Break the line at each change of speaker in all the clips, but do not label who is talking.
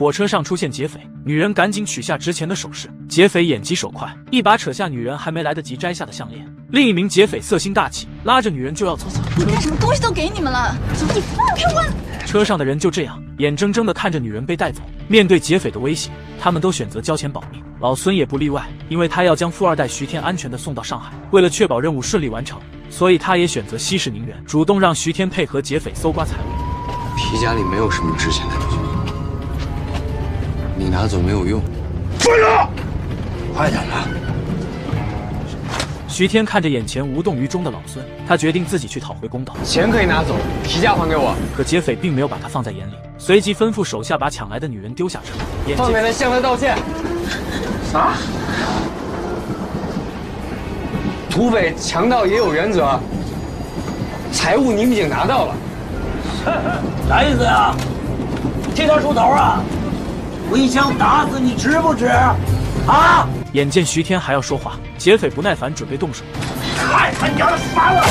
火车上出现劫匪，女人赶紧取下值钱的首饰。劫匪眼疾手快，一把扯下女人还没来得及摘下的项链。另一名劫匪色心大起，拉着女人就要走。
我干什么东西都给你们了，你放开我！
车上的人就这样眼睁睁地看着女人被带走。面对劫匪的威胁，他们都选择交钱保命。老孙也不例外，因为他要将富二代徐天安全地送到上海。为了确保任务顺利完成，所以他也选择息事宁人，主动让徐天配合劫匪搜刮财物。
皮夹里没有什么值钱的东西，你拿走没有用。
放手！快点吧！
徐天看着眼前无动于衷的老孙，他决定自己去讨回公道。
钱可以拿走，皮夹还给我。
可劫匪并没有把他放在眼里，随即吩咐手下把抢来的女人丢下车。
放下来，向他道歉。
啥？
土匪强盗也有原则，财物你们已经拿到了。
啥意思啊？替他出头啊！我一枪打死你值不值？啊！
眼见徐天还要说话，劫匪不耐烦，准备动手。
太他娘的烦了！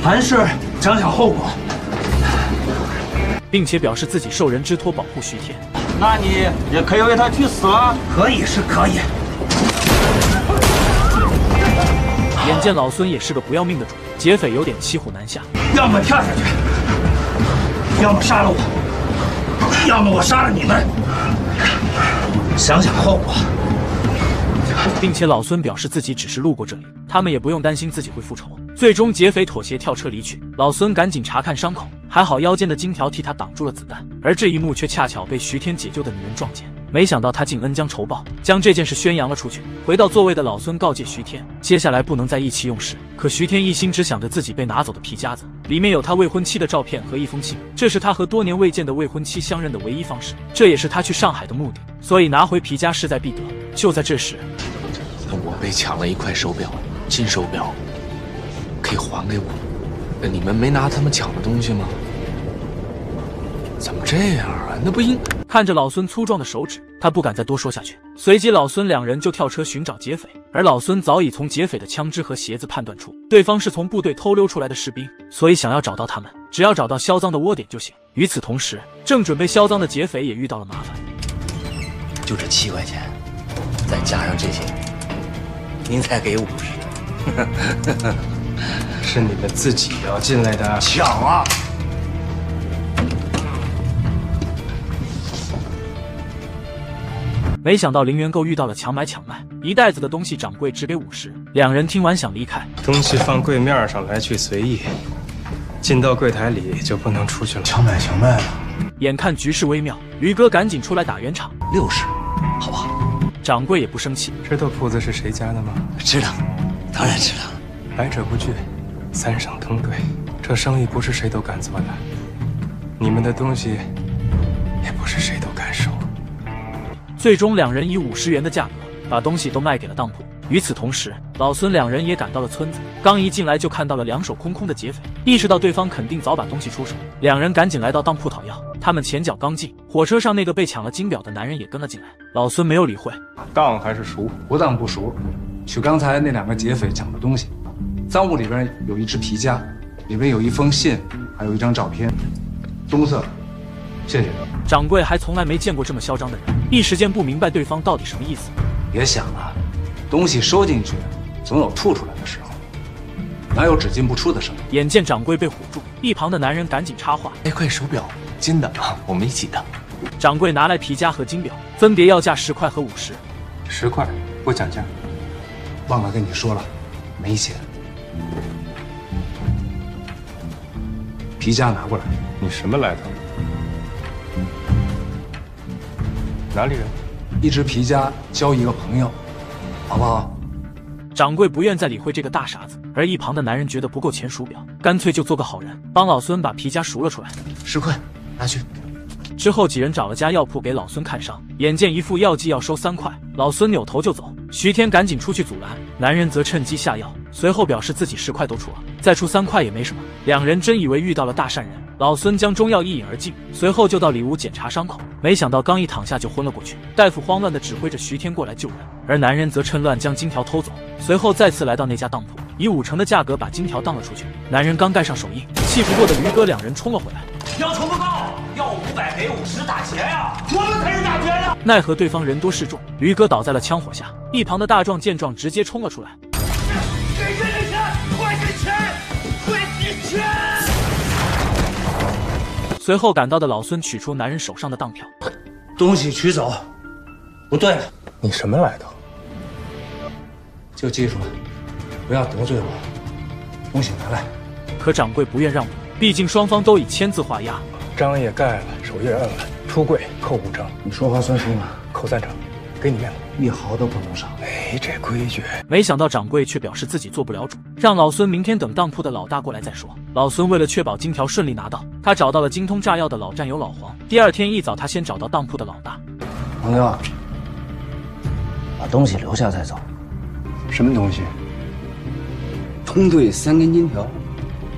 凡事想想后果，
并且表示自己受人之托保护徐天。
那你也可以为他去死了。可以是可以。
眼见老孙也是个不要命的主，劫匪有点骑虎难下。
要么跳下去，要么杀了我，要么我杀了你们。想想后果。
并且老孙表示自己只是路过这里，他们也不用担心自己会复仇。最终劫匪妥协，跳车离去。老孙赶紧查看伤口，还好腰间的金条替他挡住了子弹。而这一幕却恰巧被徐天解救的女人撞见，没想到他竟恩将仇报，将这件事宣扬了出去。回到座位的老孙告诫徐天，接下来不能再意气用事。可徐天一心只想着自己被拿走的皮夹子，里面有他未婚妻的照片和一封信，这是他和多年未见的未婚妻相认的唯一方式，这也是他去上海的目的。所以拿回皮夹势在必得。就在这时，
我被抢了一块手表，金手表，可以还给我。你们没拿他们抢的东西吗？怎么这样啊？那不应……
看着老孙粗壮的手指，他不敢再多说下去。随即，老孙两人就跳车寻找劫匪，而老孙早已从劫匪的枪支和鞋子判断出，对方是从部队偷溜出来的士兵，所以想要找到他们，只要找到销赃的窝点就行。与此同时，正准备销赃的劫匪也遇到了麻烦。
就这七块钱，再加上这些，您才给五十。
是你们自己要进来的，
抢啊！
没想到零元购遇到了强买强卖，一袋子的东西掌柜只给五十。两人听完想离开，
东西放柜面上来去随意，进到柜台里就不能出去了。
强买强卖了。
眼看局势微妙，驴哥赶紧出来打圆场，
六十，好不好？
掌柜也不生气，
知道铺子是谁家的吗？
知道，当然知道。
来者不拒，三省通兑，这生意不是谁都敢做的。你们的东西也不是谁都。
最终，两人以五十元的价格把东西都卖给了当铺。与此同时，老孙两人也赶到了村子。刚一进来，就看到了两手空空的劫匪，意识到对方肯定早把东西出手，两人赶紧来到当铺讨要。他们前脚刚进，火车上那个被抢了金表的男人也跟了进来。老孙没有理会，
当还是赎？
不当不赎。取刚才那两个劫匪抢的东西，赃物里边有一只皮夹，里面有一封信，还有一张照片，棕色。谢谢。
掌柜还从来没见过这么嚣张的人，一时间不明白对方到底什么意思。
别想了，东西收进去，总有吐出来的时候，哪有只进不出的生意？
眼见掌柜被唬住，一旁的男人赶紧插话：“
那块手表，金的，我们一起的。”
掌柜拿来皮夹和金表，分别要价十块和五十。
十块，不讲价。
忘了跟你说了，没钱。皮夹拿过来。
你什么来头？哪里人？
一只皮夹交一个朋友，好不好？
掌柜不愿再理会这个大傻子，而一旁的男人？觉得不够钱赎表，干脆就做个好人，帮老孙把皮夹赎了出来。
十块，拿去。
之后几人找了家药铺给老孙看伤，眼见一副药剂要收三块，老孙扭头就走。徐天赶紧出去阻拦，男人则趁机下药，随后表示自己十块都出了，再出三块也没什么。两人真以为遇到了大善人。老孙将中药一饮而尽，随后就到里屋检查伤口，没想到刚一躺下就昏了过去。大夫慌乱地指挥着徐天过来救人，而男人则趁乱将金条偷走，随后再次来到那家当铺。以五成的价格把金条当了出去。男人刚盖上手印，气不过的驴哥两人冲了回来，
要求不高，要五百给五十打钱呀！我们才是打钱呀！
奈何对方人多势众，驴哥倒在了枪火下。一旁的大壮见状，直接冲了出来。
给钱给钱，快给钱，快给钱！
随后赶到的老孙取出男人手上的当票，
东西取走。不对了，
你什么来头？
就记住了，不要得罪我。东西拿来。
可掌柜不愿让步，毕竟双方都已签字画押。
章也盖了，手印摁了，出柜扣五成，
你说话算数吗？
扣三成，给你面子，
一毫都不能少。
哎，这规矩。
没想到掌柜却表示自己做不了主，让老孙明天等当铺的老大过来再说。老孙为了确保金条顺利拿到，他找到了精通炸药的老战友老黄。第二天一早，他先找到当铺的老大。
朋友，把东西留下再走。
什么东西？
通兑三根金条。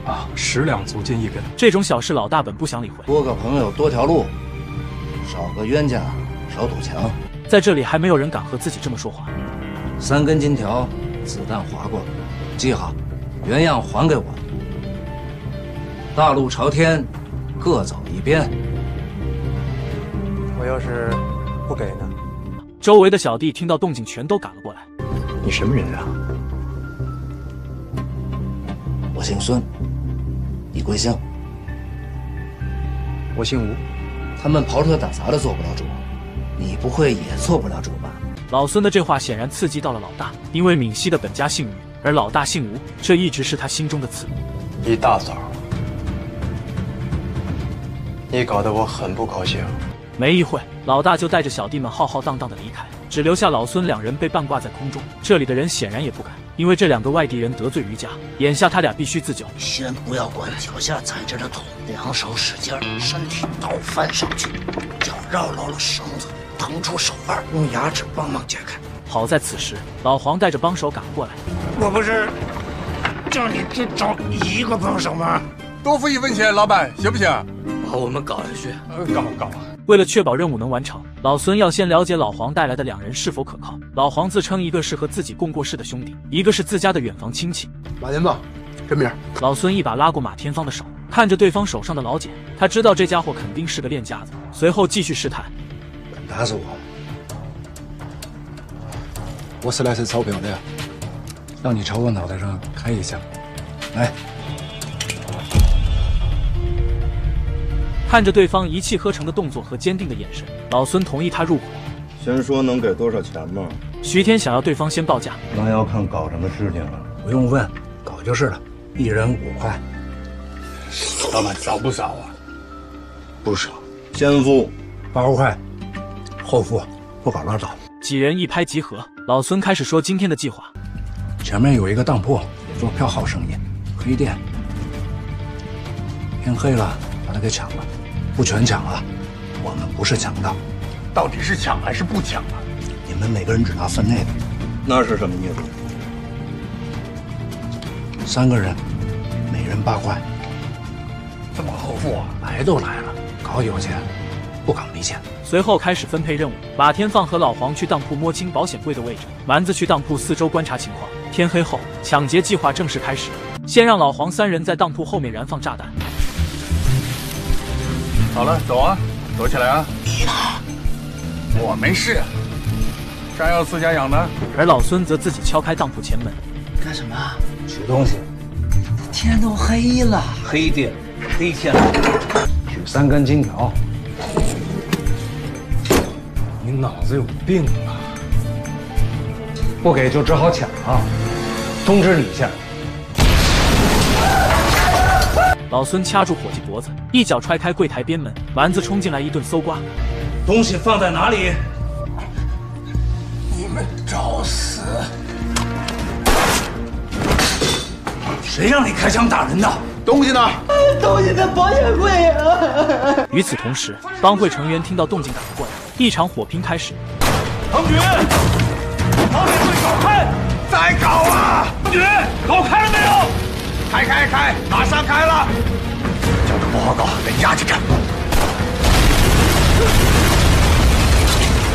啊，十两足金一根。
这种小事，老大本不想理会。
多个朋友多条路，少个冤家少堵墙。
在这里还没有人敢和自己这么说话。
三根金条，子弹划过，记好，原样还给我。大路朝天，各走一边。
我要是不给呢？
周围的小弟听到动静，全都赶了过来。
你什么人啊？
我姓孙，你贵姓？
我姓吴。
他们刨特打杂的做不了主，你不会也做不了主吧？
老孙的这话显然刺激到了老大，因为闽西的本家姓吴，而老大姓吴，这一直是他心中的刺。
一大早，你搞得我很不高兴。
没一会，老大就带着小弟们浩浩荡荡的离开，只留下老孙两人被半挂在空中。这里的人显然也不敢，因为这两个外地人得罪于家，眼下他俩必须自救。
先不要管脚下踩着的土，两手使劲，身体倒翻上去，脚绕牢了绳子，腾出手腕，用牙齿帮忙解开。
好在此时，老黄带着帮手赶了过来。
我不是叫你只找一个帮手吗？
多付一分钱，老板行不行？
把我们搞下去。
呃，搞搞。
为了确保任务能完成，老孙要先了解老黄带来的两人是否可靠。老黄自称一个是和自己共过事的兄弟，一个是自家的远房亲戚。
马天放，真名。
老孙一把拉过马天放的手，看着对方手上的老茧，他知道这家伙肯定是个练家子。随后继续试探：
敢打死我？我是来收钞票的，让你朝我脑袋上开一枪。来。
看着对方一气呵成的动作和坚定的眼神，老孙同意他入股。
先说能给多少钱吗？
徐天想要对方先报价，
那要看搞什么事情了。
不用问，搞就是了。一人五块。
老板少不少啊？
不少。先付
八块，后付，不搞拉倒。
几人一拍即合，老孙开始说今天的计划。
前面有一个当铺，做票号生意，黑店。天黑了，把他给抢了。不全抢了，我们不是强盗，
到底是抢还是不抢啊？
你们每个人只拿分内的，
那是什么意思？
三个人，每人八块，
这么厚付啊？
来都来了，搞有钱，不搞没钱。
随后开始分配任务，马天放和老黄去当铺摸清保险柜的位置，丸子去当铺四周观察情况。天黑后，抢劫计划正式开始，先让老黄三人在当铺后面燃放炸弹。
好了，走啊，躲起来啊！
你呢？
我没事。山药自家养的。
而老孙则自己敲开当铺前门，
干什么？
取东西。
天都黑了，黑店，黑天了。
取三根金条。
你脑子有病吧！
不给就只好抢了。通知你一下。
老孙掐住伙计脖子，一脚踹开柜台边门，丸子冲进来一顿搜刮。
东西放在哪里？
你们找死！
谁让你开枪打人的？
东西呢？
东西在保险柜啊！
与此同时，帮会成员听到动静赶了过来，一场火拼开始。
唐局，保险柜搞开！
再搞啊！
开？
开开，马上开了！交个报告，给压着干。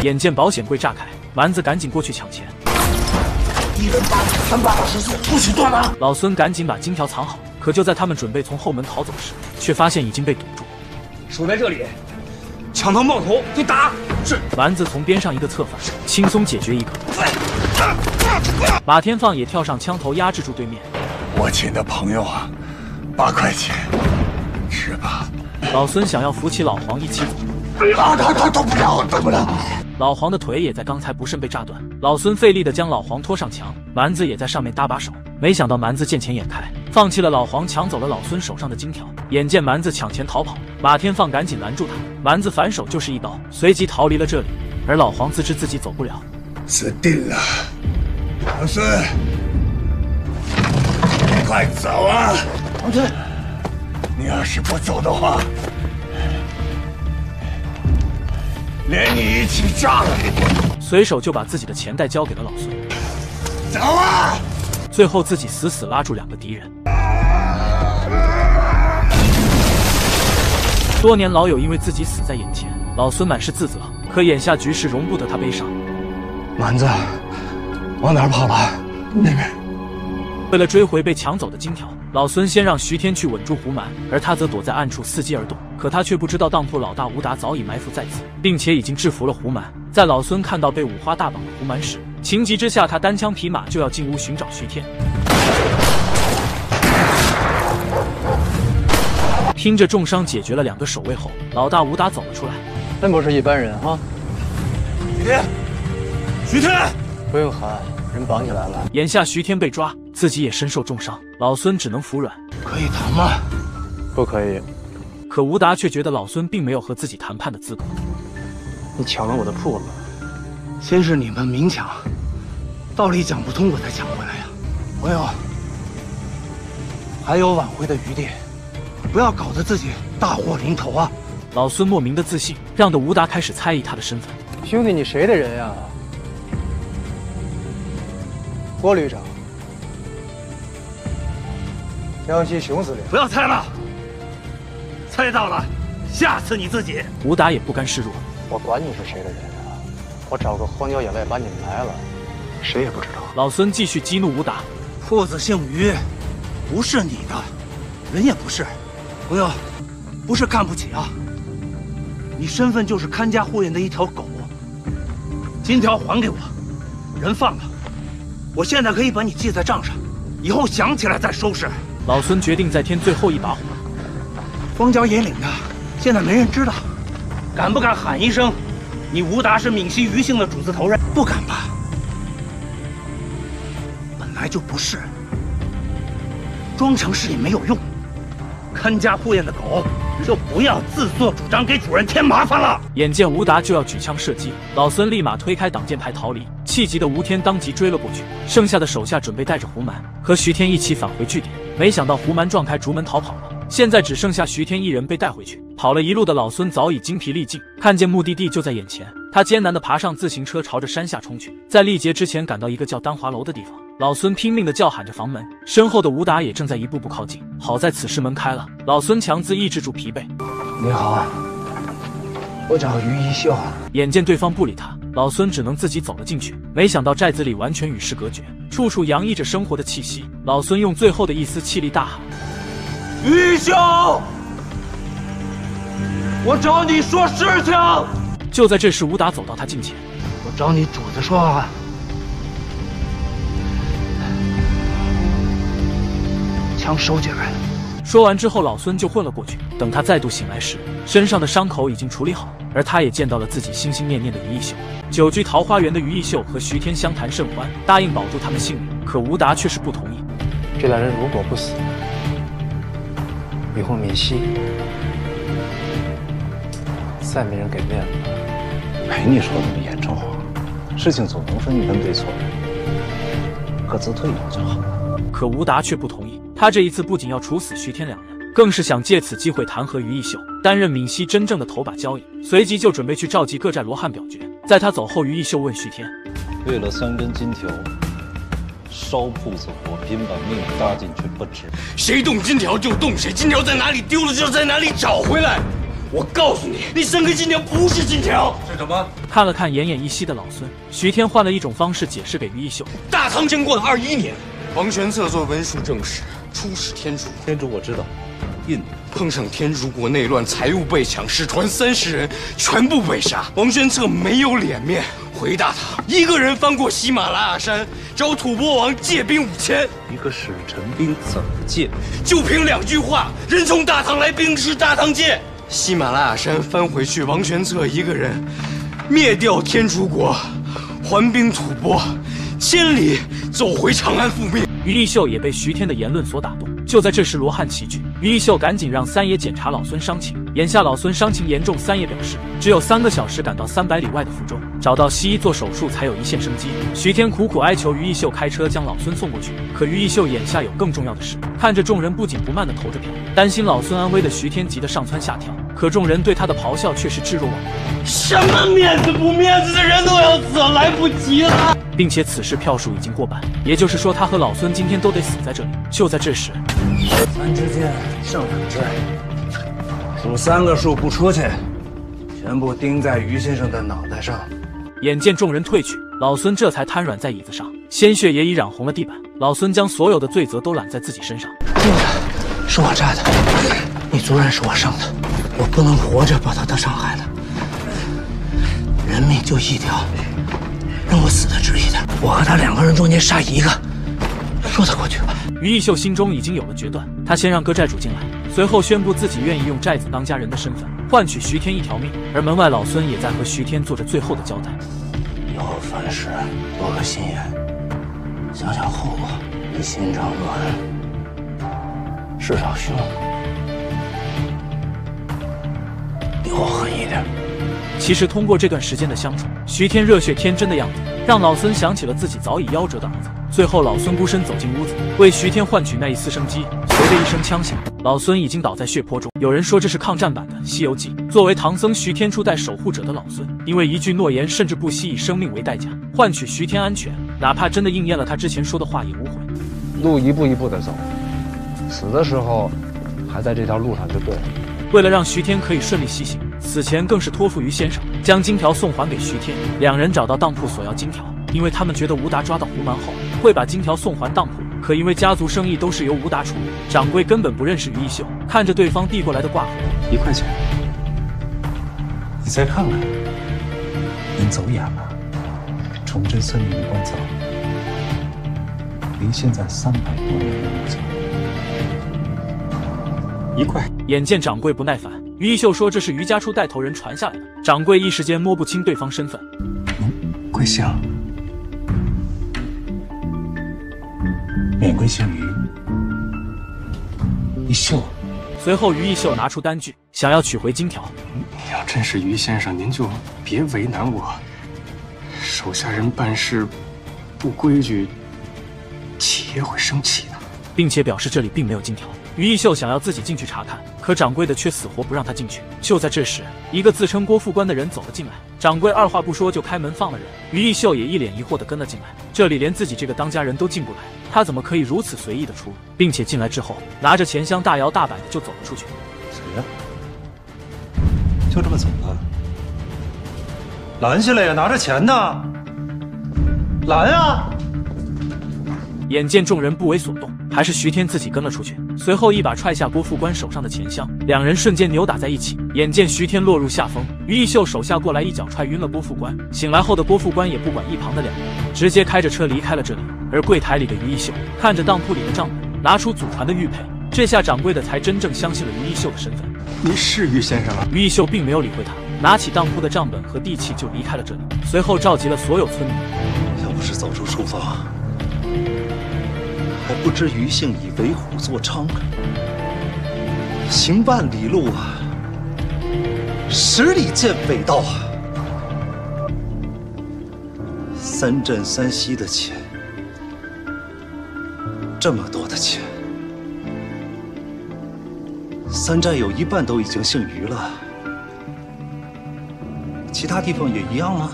眼见保险柜炸开，丸子赶紧过去抢钱。
一人八三八二十四，不许断啊！
老孙赶紧把金条藏好，可就在他们准备从后门逃走时，却发现已经被堵住。
守在这里，抢到冒头就打。是。
丸子从边上一个侧翻，轻松解决一个。马天放也跳上枪头压制住对面。
我请的朋友啊，八块钱，吃吧。
老孙想要扶起老黄一起走，
啊，他他动不了，动不了。
老黄的腿也在刚才不慎被炸断，老孙费力的将老黄拖上墙，蛮子也在上面搭把手。没想到蛮子见钱眼开，放弃了老黄，抢走了老孙手上的金条。眼见蛮子抢钱逃跑，马天放赶紧拦住他，蛮子反手就是一刀，随即逃离了这里。而老黄自知自己走不了，
死定了。老孙，快走啊！
王队，
你要是不走的话，连你一起炸了！
随手就把自己的钱袋交给了老孙。
走啊！
最后自己死死拉住两个敌人。多年老友因为自己死在眼前，老孙满是自责。可眼下局势容不得他悲伤。
蛮子，往哪儿跑了？那边。
为了追回被抢走的金条，老孙先让徐天去稳住胡蛮，而他则躲在暗处伺机而动。可他却不知道当铺老大吴达早已埋伏在此，并且已经制服了胡蛮。在老孙看到被五花大绑的胡蛮时，情急之下，他单枪匹马就要进屋寻找徐天。拼着重伤解决了两个守卫后，老大吴达走了出来。
真不是一般人啊！
徐天，徐天，
不用喊，人绑起来了。
眼下徐天被抓，自己也身受重伤，老孙只能服软。
可以谈吗？
不可以。
可吴达却觉得老孙并没有和自己谈判的资格。
你抢了我的铺子，
先是你们明抢，道理讲不通，我才抢回来呀。朋友，还有挽回的余地。不要搞得自己大祸临头啊！
老孙莫名的自信，让的吴达开始猜疑他的身份。
兄弟，你谁的人呀？郭旅长，江西熊司令。
不要猜了，猜到了，吓死你自己！
武达也不甘示弱。
我管你是谁的人啊！我找个荒郊野外把你埋了，谁也不知道。
老孙继续激怒武达。
铺子姓于，不是你的，人也不是。朋友，不是看不起啊！你身份就是看家护院的一条狗。金条还给我，人放了，我现在可以把你记在账上，以后想起来再收拾。
老孙决定再添最后一把火。
荒郊野岭的，现在没人知道，敢不敢喊一声？你吴达是闽西余姓的主子头人？不敢吧？本来就不是，装成是也没有用。看家护院的狗，就不要自作主张给主人添麻烦了。
眼见吴达就要举枪射击，老孙立马推开挡箭牌逃离。气急的吴天当即追了过去，剩下的手下准备带着胡满和徐天一起返回据点。没想到胡蛮撞开竹门逃跑了，现在只剩下徐天一人被带回去。跑了一路的老孙早已精疲力尽，看见目的地就在眼前，他艰难地爬上自行车，朝着山下冲去。在力竭之前，赶到一个叫丹华楼的地方。老孙拼命的叫喊着房门，身后的武打也正在一步步靠近。好在此时门开了，老孙强自抑制住疲惫。
你好，我找于一秀。
眼见对方不理他，老孙只能自己走了进去。没想到寨子里完全与世隔绝，处处洋溢着生活的气息。老孙用最后的一丝气力大喊：“
余兄，我找你说事情。”
就在这时，武达走到他近前：“
我找你主子说话。”枪收起来。
说完之后，老孙就混了过去。等他再度醒来时，身上的伤口已经处理好，而他也见到了自己心心念念的于义秀。久居桃花源的于义秀和徐天相谈甚欢，答应保住他们性命。可吴达却是不同意。
这两人如果不死，以后闽西再没人给面子。
没你说那么严重，事情总能分一分对错，各自退一步就好了。
可吴达却不同意，他这一次不仅要处死徐天两人，更是想借此机会弹劾于义秀，担任闽西真正的头把交椅。随即就准备去召集各寨罗汉表决。在他走后，于义秀问徐天：“
为了三根金条，烧铺子火拼，把命搭进去不值。
谁动金条就动谁，金条在哪里丢了就在哪里找回来。我告诉你，那三根金条不是金条，
是什么？
看了看奄奄一息的老孙，徐天换了一种方式解释给于一秀。
大唐贞观二一年，王玄策做文书正使，出使天竺。
天竺我知道，印度
碰上天竺国内乱，财物被抢，使团三十人全部被杀。王玄策没有脸面回答他，一个人翻过喜马拉雅山，找吐蕃王借兵五千。
一个使臣兵怎么借？
就凭两句话，人从大唐来，兵至大唐借。喜马拉雅山翻回去，王玄策一个人灭掉天竺国，还兵吐蕃，千里走回长安复命。
于一秀也被徐天的言论所打动。就在这时，罗汉齐聚，于一秀赶紧让三爷检查老孙伤情。眼下老孙伤情严重，三爷表示只有三个小时赶到三百里外的福州，找到西医做手术才有一线生机。徐天苦苦哀求于义秀开车将老孙送过去，可于义秀眼下有更重要的事。看着众人不紧不慢的投着票，担心老孙安危的徐天急得上蹿下跳，可众人对他的咆哮却是置若罔闻。
什么面子不面子的人都要死，来不及了。
并且此时票数已经过半，也就是说他和老孙今天都得死在这里。就在这时，
三支箭剩两只，数三个数不出去，全部钉在于先生的脑袋上。
眼见众人退去，老孙这才瘫软在椅子上，鲜血也已染红了地板。老孙将所有的罪责都揽在自己身上。
这个是我炸的，你族人是我伤的，我不能活着把他的伤害了。人命就一条，让我死的值一点。我和他两个人中间杀一个，说得过去吧？
于义秀心中已经有了决断，他先让各寨主进来，随后宣布自己愿意用寨子当家人的身份换取徐天一条命。而门外老孙也在和徐天做着最后的交代。
以后凡事多个心眼，想想后果。你心肠软，事少凶，以后狠一点。
其实通过这段时间的相处，徐天热血天真的样子，让老孙想起了自己早已夭折的儿子。最后，老孙孤身走进屋子，为徐天换取那一丝生机。随着一声枪响，老孙已经倒在血泊中。有人说这是抗战版的《西游记》。作为唐僧徐天初代守护者的老孙，因为一句诺言，甚至不惜以生命为代价换取徐天安全，哪怕真的应验了他之前说的话，也无悔。
路一步一步的走，死的时候还在这条路上就对了。
为了让徐天可以顺利西行，死前更是托付于先生将金条送还给徐天。两人找到当铺索要金条，因为他们觉得吴达抓到胡蛮后会把金条送还当铺。可因为家族生意都是由吴达处理，掌柜根本不认识于一秀。看着对方递过来的挂盒，
一块钱，你再看看，您走眼了，崇祯森林一关走，离现在三百多年的路程，一块。
眼见掌柜不耐烦，于一秀说这是于家初带头人传下来的。掌柜一时间摸不清对方身份，嗯
贵姓？免贵姓于，一秀。
随后，于一秀拿出单据，想要取回金条。
你要真是于先生，您就别为难我。手下人办事不规矩，企业会生气的，
并且表示这里并没有金条。于义秀想要自己进去查看，可掌柜的却死活不让他进去。就在这时，一个自称郭副官的人走了进来，掌柜二话不说就开门放了人。于义秀也一脸疑惑的跟了进来，这里连自己这个当家人都进不来，他怎么可以如此随意的出入？并且进来之后，拿着钱箱大摇大摆的就走了出去。
谁呀？就这么走了？拦下来呀！拿着钱呢！拦啊！
眼见众人不为所动，还是徐天自己跟了出去，随后一把踹下郭副官手上的钱箱，两人瞬间扭打在一起。眼见徐天落入下风，于义秀手下过来一脚踹晕了郭副官。醒来后的郭副官也不管一旁的两人，直接开着车离开了这里。而柜台里的于义秀看着当铺里的账本，拿出祖传的玉佩，这下掌柜的才真正相信了于义秀的身份。
您是于先生啊？
于义秀并没有理会他，拿起当铺的账本和地契就离开了这里，随后召集了所有村民。
要不是走出书房。还不知余姓以为虎作伥，行万里路啊，十里见北道啊。三镇三西的钱，这么多的钱，三寨有一半都已经姓余了，其他地方也一样吗？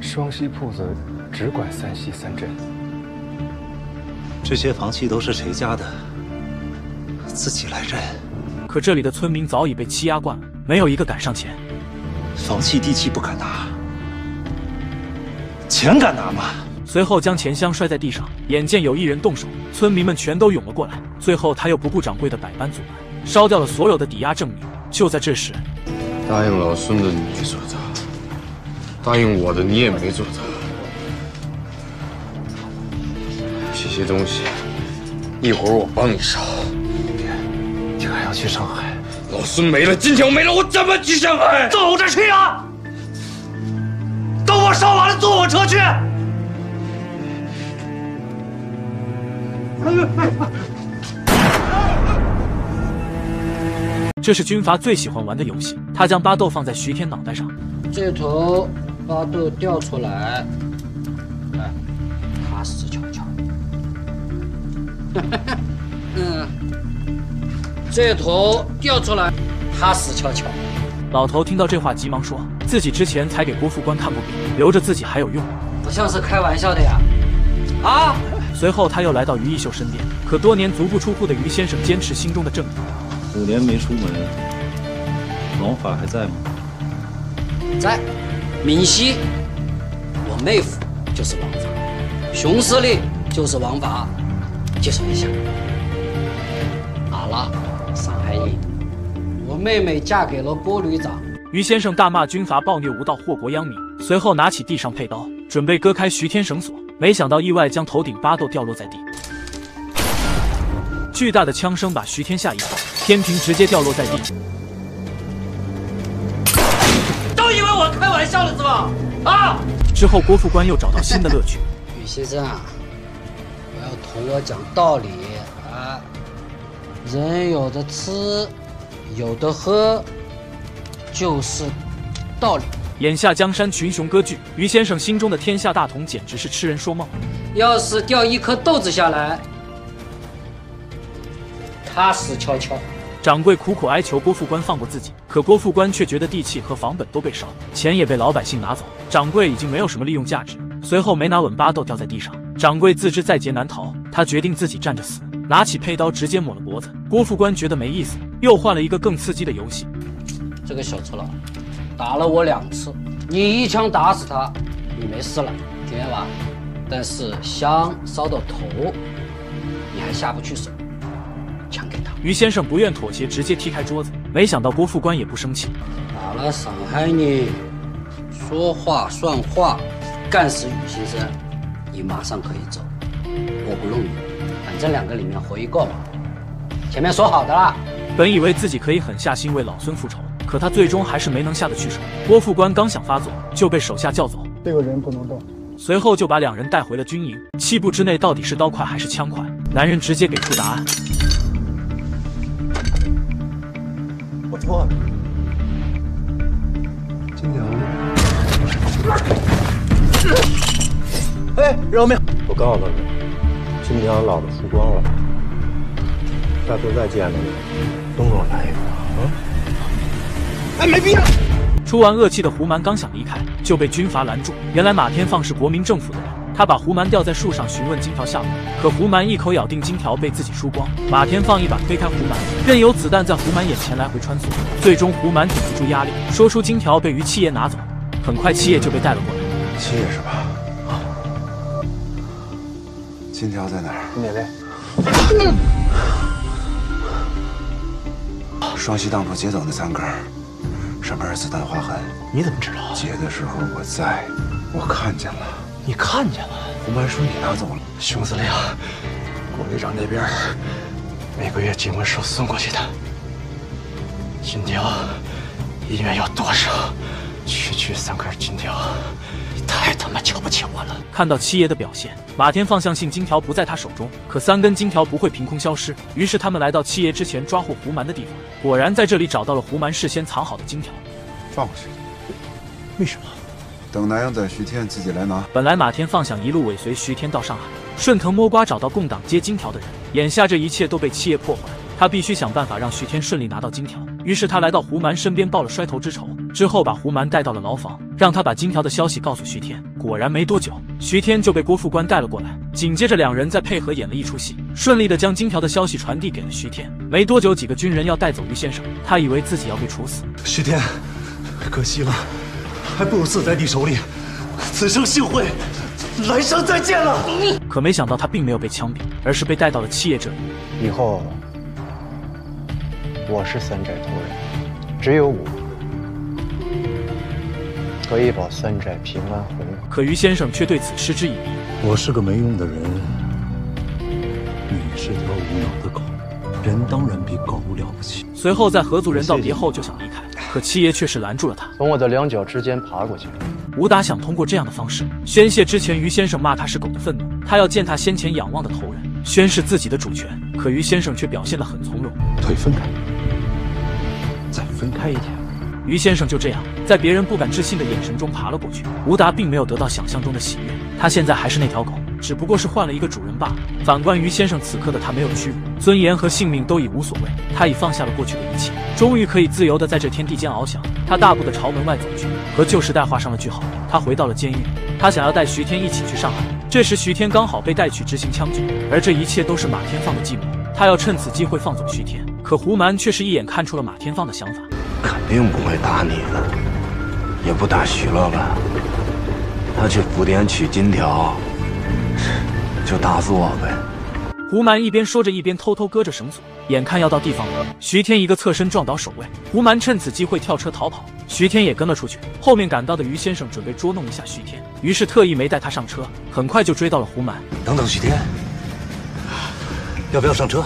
双溪铺子只管三溪三镇。
这些房契都是谁家的？自己来认。
可这里的村民早已被欺压惯了，没有一个敢上前。
房契地契不敢拿，钱敢拿吗？
随后将钱箱摔在地上，眼见有一人动手，村民们全都涌了过来。最后他又不顾掌柜的百般阻拦，烧掉了所有的抵押证明。就在这时，
答应老孙的你没做到，答应我的你也没做到。些东西，一会儿我帮你烧。
你还要去上海？
老孙没了，金条没了，我怎么去上海？
走着去啊！等我烧完了，坐我车去。
这是军阀最喜欢玩的游戏。他将巴豆放在徐天脑袋上，
这头巴豆掉出，来，嗯，这头掉出来，他死翘翘。
老头听到这话，急忙说自己之前才给郭副官看过病，留着自己还有用。
不像是开玩笑的呀！啊！
随后他又来到于义秀身边，可多年足不出户的于先生坚持心中的正义。
五年没出门，王法还在吗？
在。闽西，我妹夫就是王法，熊司令就是王法。介绍一下，阿拉，上海人。我妹妹嫁给了郭旅长。
于先生大骂军阀暴虐无道，祸国殃民。随后拿起地上佩刀，准备割开徐天绳索，没想到意外将头顶巴豆掉落在地。巨大的枪声把徐天吓一跳，天平直接掉落在地。
都以为我开玩笑了是吧？啊！
之后郭副官又找到新的乐趣。
于先生，不要同我讲道理啊！人有的吃，有的喝，就是道理。
眼下江山群雄割据，于先生心中的天下大同简直是痴人说梦。
要是掉一颗豆子下来，他死翘翘。
掌柜苦苦哀求郭副官放过自己，可郭副官却觉得地契和房本都被烧，钱也被老百姓拿走，掌柜已经没有什么利用价值。随后没拿稳巴豆掉在地上，掌柜自知在劫难逃，他决定自己站着死，拿起佩刀直接抹了脖子。郭副官觉得没意思，又换了一个更刺激的游戏。
这个小赤佬打了我两次，你一枪打死他，你没事了，听见吧？但是香烧到头，你还下不去手。枪给他。
于先生不愿妥协，直接踢开桌子。没想到郭副官也不生气，
打了上海你，说话算话，干死于先生，你马上可以走，我不弄你，反正两个里面活一个嘛。前面说好的啦。
本以为自己可以狠下心为老孙复仇，可他最终还是没能下得去手。郭副官刚想发作，就被手下叫走。
这个人不能动。
随后就把两人带回了军营。七步之内到底是刀快还是枪快？男人直接给出答案。
我错了，
金条。
哎，饶命！
我告诉你，金条老子输光了，下次再见着你，都给我来一个啊！
哎，没必要。
出完恶气的胡蛮刚想离开，就被军阀拦住。原来马天放是国民政府的人，他把胡蛮吊在树上询问金条下落，可胡蛮一口咬定金条被自己输光。马天放一把推开胡蛮，任由子弹在胡蛮眼前来回穿梭。最终胡蛮顶不住压力，说出金条被于七爷拿走。很快七爷就被带了过来。
七爷是吧？啊，金条在哪儿？
哪位？
双溪当铺劫走那三根，上面是子弹划痕。
你怎么知道？
劫的时候我在，我看见了。
你看见了？
胡蛮说你拿走了。
熊司令，郭旅长那边每个月警文收送过去的金条，医院要多少？区区三根金条，你太他妈瞧不起我了！
看到七爷的表现，马天放相信金条不在他手中，可三根金条不会凭空消失。于是他们来到七爷之前抓获胡蛮的地方，果然在这里找到了胡蛮事先藏好的金条。
放回去。
为什么？
等南阳仔徐天自己来拿。
本来马天放想一路尾随徐天到上海，顺藤摸瓜找到共党接金条的人，眼下这一切都被七爷破坏，他必须想办法让徐天顺利拿到金条。于是他来到胡蛮身边报了摔头之仇，之后把胡蛮带到了牢房，让他把金条的消息告诉徐天。果然没多久，徐天就被郭副官带了过来。紧接着两人再配合演了一出戏，顺利的将金条的消息传递给了徐天。没多久，几个军人要带走于先生，他以为自己要被处死。
徐天，可惜了，还不如死在你手里。此生幸会，来生再见了。
可没想到他并没有被枪毙，而是被带到了七爷这里。
以后我是三寨头人，只有我可以保三寨平安回来。
可于先生却对此嗤之以鼻。
我是个没用的人，你是条无脑的狗，人当然比狗了不起。
随后在合族人道别后就想离开，可七爷却是拦住了他。
从我的两脚之间爬过去。
武打想通过这样的方式宣泄之前于先生骂他是狗的愤怒，他要践踏先前仰望的头人，宣示自己的主权。可于先生却表现得很从容，
腿分开，再分开一点。
于先生就这样在别人不敢置信的眼神中爬了过去。吴达并没有得到想象中的喜悦，他现在还是那条狗，只不过是换了一个主人罢了。反观于先生，此刻的他没有屈辱，尊严和性命都已无所谓，他已放下了过去的一切，终于可以自由的在这天地间翱翔。他大步的朝门外走去，和旧时代画上了句号。他回到了监狱，他想要带徐天一起去上海。这时徐天刚好被带去执行枪决，而这一切都是马天放的计谋。他要趁此机会放走徐天，可胡蛮却是一眼看出了马天放的想法。
肯定不会打你的，也不打徐乐吧？他去府典取金条，就打死我呗。
胡蛮一边说着，一边偷偷割着绳索。眼看要到地方了，徐天一个侧身撞倒守卫，胡蛮趁此机会跳车逃跑，徐天也跟了出去。后面赶到的于先生准备捉弄一下徐天，于是特意没带他上车，很快就追到了胡蛮。
等等，徐天，要不要上车？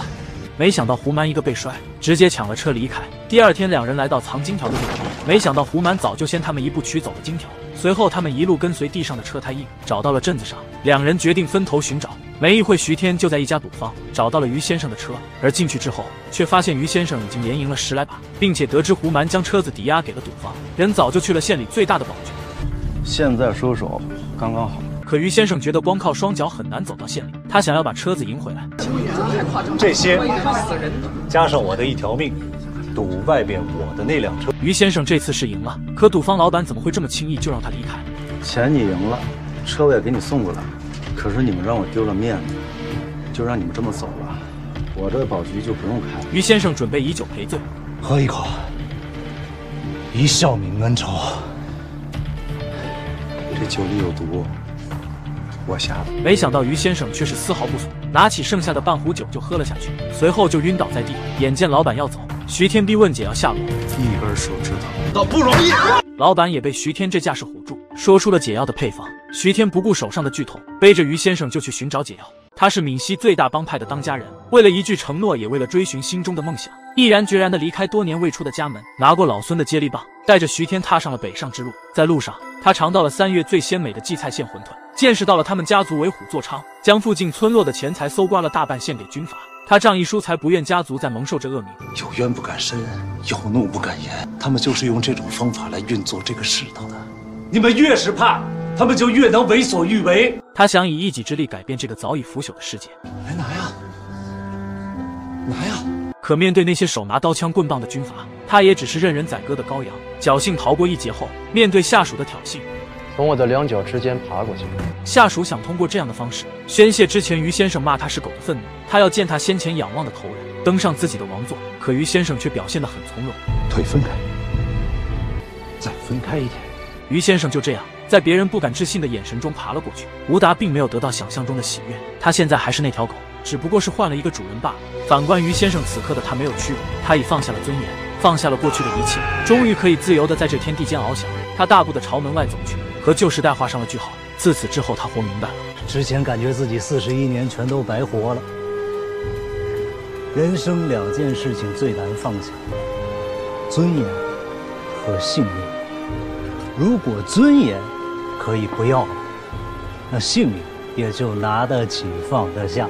没想到胡蛮一个背摔，直接抢了车离开。第二天，两人来到藏金条的地方，没想到胡蛮早就先他们一步取走了金条。随后，他们一路跟随地上的车胎印，找到了镇子上。两人决定分头寻找。没一会，徐天就在一家赌坊找到了于先生的车，而进去之后，却发现于先生已经连赢了十来把，并且得知胡蛮将车子抵押给了赌坊，人早就去了县里最大的保局。
现在收手刚刚好。
可于先生觉得光靠双脚很难走到县里，他想要把车子赢回来。
这些加上我的一条命，赌外边我的那辆车。
于先生这次是赢了，可赌坊老板怎么会这么轻易就让他离开？
钱你赢了，车我也给你送过来，可是你们让我丢了面子，就让你们这么走了，我这保局就不用开了。
于先生准备以酒赔罪，
喝一口，一笑泯恩仇。
这酒里有毒。我下了，
没想到于先生却是丝毫不怂，拿起剩下的半壶酒就喝了下去，随后就晕倒在地。眼见老板要走，徐天逼问解药下落，
一根手指头
倒不容易。
老板也被徐天这架势唬住，说出了解药的配方。徐天不顾手上的剧痛，背着于先生就去寻找解药。他是闽西最大帮派的当家人，为了一句承诺，也为了追寻心中的梦想，毅然决然地离开多年未出的家门，拿过老孙的接力棒，带着徐天踏上了北上之路。在路上，他尝到了三月最鲜美的荠菜馅馄饨。见识到了他们家族为虎作伥，将附近村落的钱财搜刮了大半，献给军阀。他仗义疏财，不愿家族再蒙受这恶名。
有冤不敢伸，有怒不敢言，他们就是用这种方法来运作这个世道的。你们越是怕，他们就越能为所欲为。
他想以一己之力改变这个早已腐朽的世界。
来拿呀，拿呀！
可面对那些手拿刀枪棍棒的军阀，他也只是任人宰割的羔羊。侥幸逃过一劫后，面对下属的挑衅。
从我的两脚之间爬过去。
下属想通过这样的方式宣泄之前于先生骂他是狗的愤怒，他要践踏先前仰望的头人，登上自己的王座。可于先生却表现得很从容，
腿分开，再分开一点。
于先生就这样在别人不敢置信的眼神中爬了过去。吴达并没有得到想象中的喜悦，他现在还是那条狗，只不过是换了一个主人罢了。反观于先生，此刻的他没有屈辱，他已放下了尊严，放下了过去的一切，终于可以自由的在这天地间翱翔。他大步的朝门外走去。和旧时代画上了句号。自此之后，他活明白了。
之前感觉自己四十一年全都白活了。人生两件事情最难放下：尊严和性命。如果尊严可以不要了，那性命也就拿得起放得下。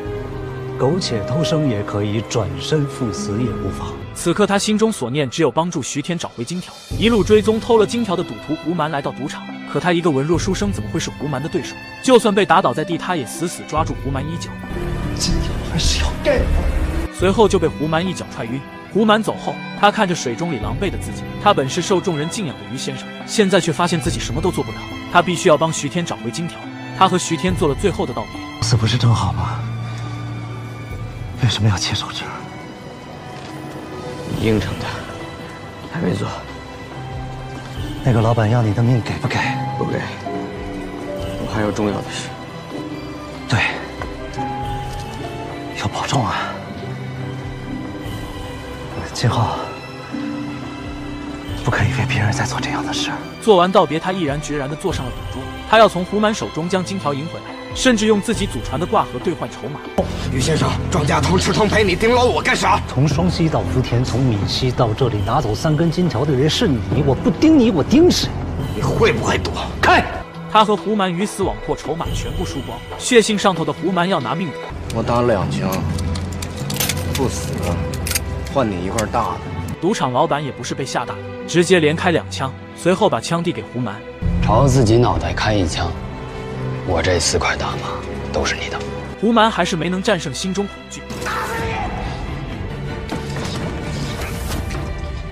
苟且偷生也可以转身赴死也无妨。
此刻他心中所念只有帮助徐天找回金条，一路追踪偷了金条的赌徒胡蛮来到赌场。可他一个文弱书生，怎么会是胡蛮的对手？就算被打倒在地，他也死死抓住胡蛮衣角。
金条还是要给的。
随后就被胡蛮一脚踹晕。胡蛮走后，他看着水中里狼狈的自己，他本是受众人敬仰的于先生，现在却发现自己什么都做不了。他必须要帮徐天找回金条。他和徐天做了最后的道别。
死不是正好吗？为什么要切手指？
你应承的，还没做。
那个老板要你的命，给不给？
不给。我还有重要的事。
对，要保重啊。今后不可以为别人再做这样的事。
做完道别，他毅然决然地坐上了赌桌。他要从胡满手中将金条赢回来，甚至用自己祖传的挂盒兑换筹码。
于先生，庄家偷吃偷赔，你盯牢我干啥？
从双溪到福田，从闽西到这里，拿走三根金条的人是你，我不盯你，我盯谁？
你会不会躲？
开！
他和胡蛮鱼死网破，筹码全部输光。血性上头的胡蛮要拿命赌。
我打两枪，不死，换你一块大的。
赌场老板也不是被吓大的，直接连开两枪，随后把枪递给胡蛮。
朝自己脑袋开一枪，我这四块大麻都是你的。
胡蛮还是没能战胜心中恐惧。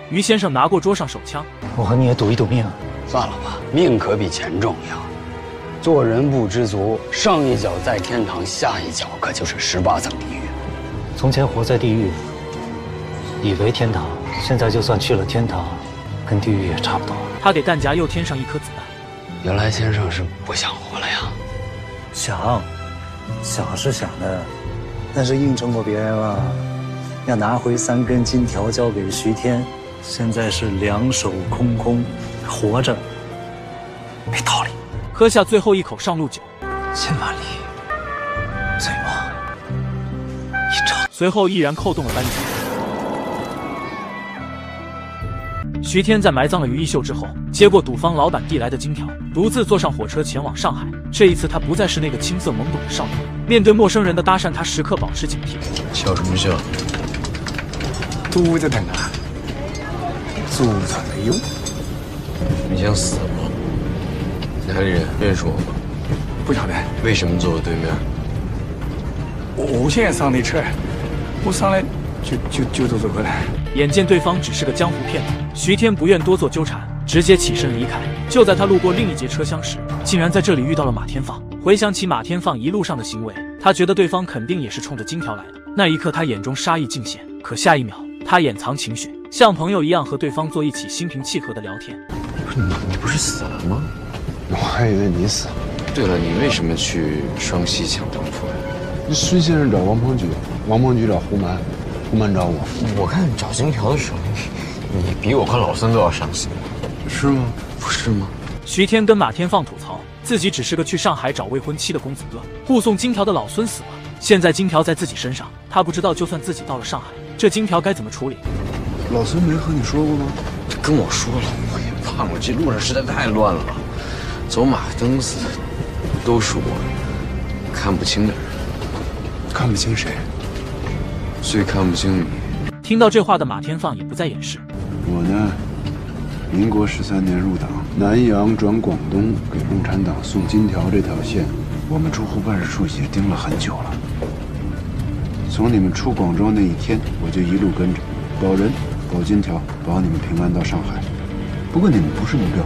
于先生拿过桌上手枪，
我和你也赌一赌命。
算了吧，命可比钱重要。做人不知足，上一脚在天堂，下一脚可就是十八层地狱。
从前活在地狱，以为天堂，现在就算去了天堂，跟地狱也差不多。
他给弹夹又添上一颗子弹。
原来先生是不想活了呀？
想，想是想的，但是应承过别人了，要拿回三根金条交给徐天。现在是两手空空，活着没道理。
喝下最后一口上路酒，
千万里，醉梦一场。
随后毅然扣动了扳机。徐天在埋葬了于一秀之后，接过赌坊老板递来的金条，独自坐上火车前往上海。这一次，他不再是那个青涩懵懂的少年，面对陌生人的搭讪，他时刻保持警惕。
笑什么笑？
肚子疼啊！
肚子没用。你想死吗？哪里人？认识我吗？
不晓得。
为什么坐我对面？
我现在上的车，我上来就就就坐这个了。
眼见对方只是个江湖骗子，徐天不愿多做纠缠，直接起身离开。就在他路过另一节车厢时，竟然在这里遇到了马天放。回想起马天放一路上的行为，他觉得对方肯定也是冲着金条来的。那一刻，他眼中杀意尽显。可下一秒，他掩藏情绪，像朋友一样和对方坐一起，心平气和的聊天。
你你不是死了吗？
我还以为你死了。
对了，你为什么去双溪抢当铺？
孙先生找王鹏举，王鹏举找胡蛮，胡蛮找我。
我看找金条的时候，你你比我和老孙都要伤心，
是吗？
不是吗？
徐天跟马天放吐槽，自己只是个去上海找未婚妻的公子哥，护送金条的老孙死了，现在金条在自己身上，他不知道就算自己到了上海，这金条该怎么处理。
老孙没和你说过吗？
跟我说了，我也忘了。这路上实在太乱了，走马灯似的，都是我看不清的人。
看不清谁？
最看不清你。
听到这话的马天放也不再掩饰。
我呢，民国十三年入党，南洋转广东，给共产党送金条这条线，我们驻沪办事处也盯了很久了。从你们出广州那一天，我就一路跟着，保人。保金条，保你们平安到上海。不过你们不是目标，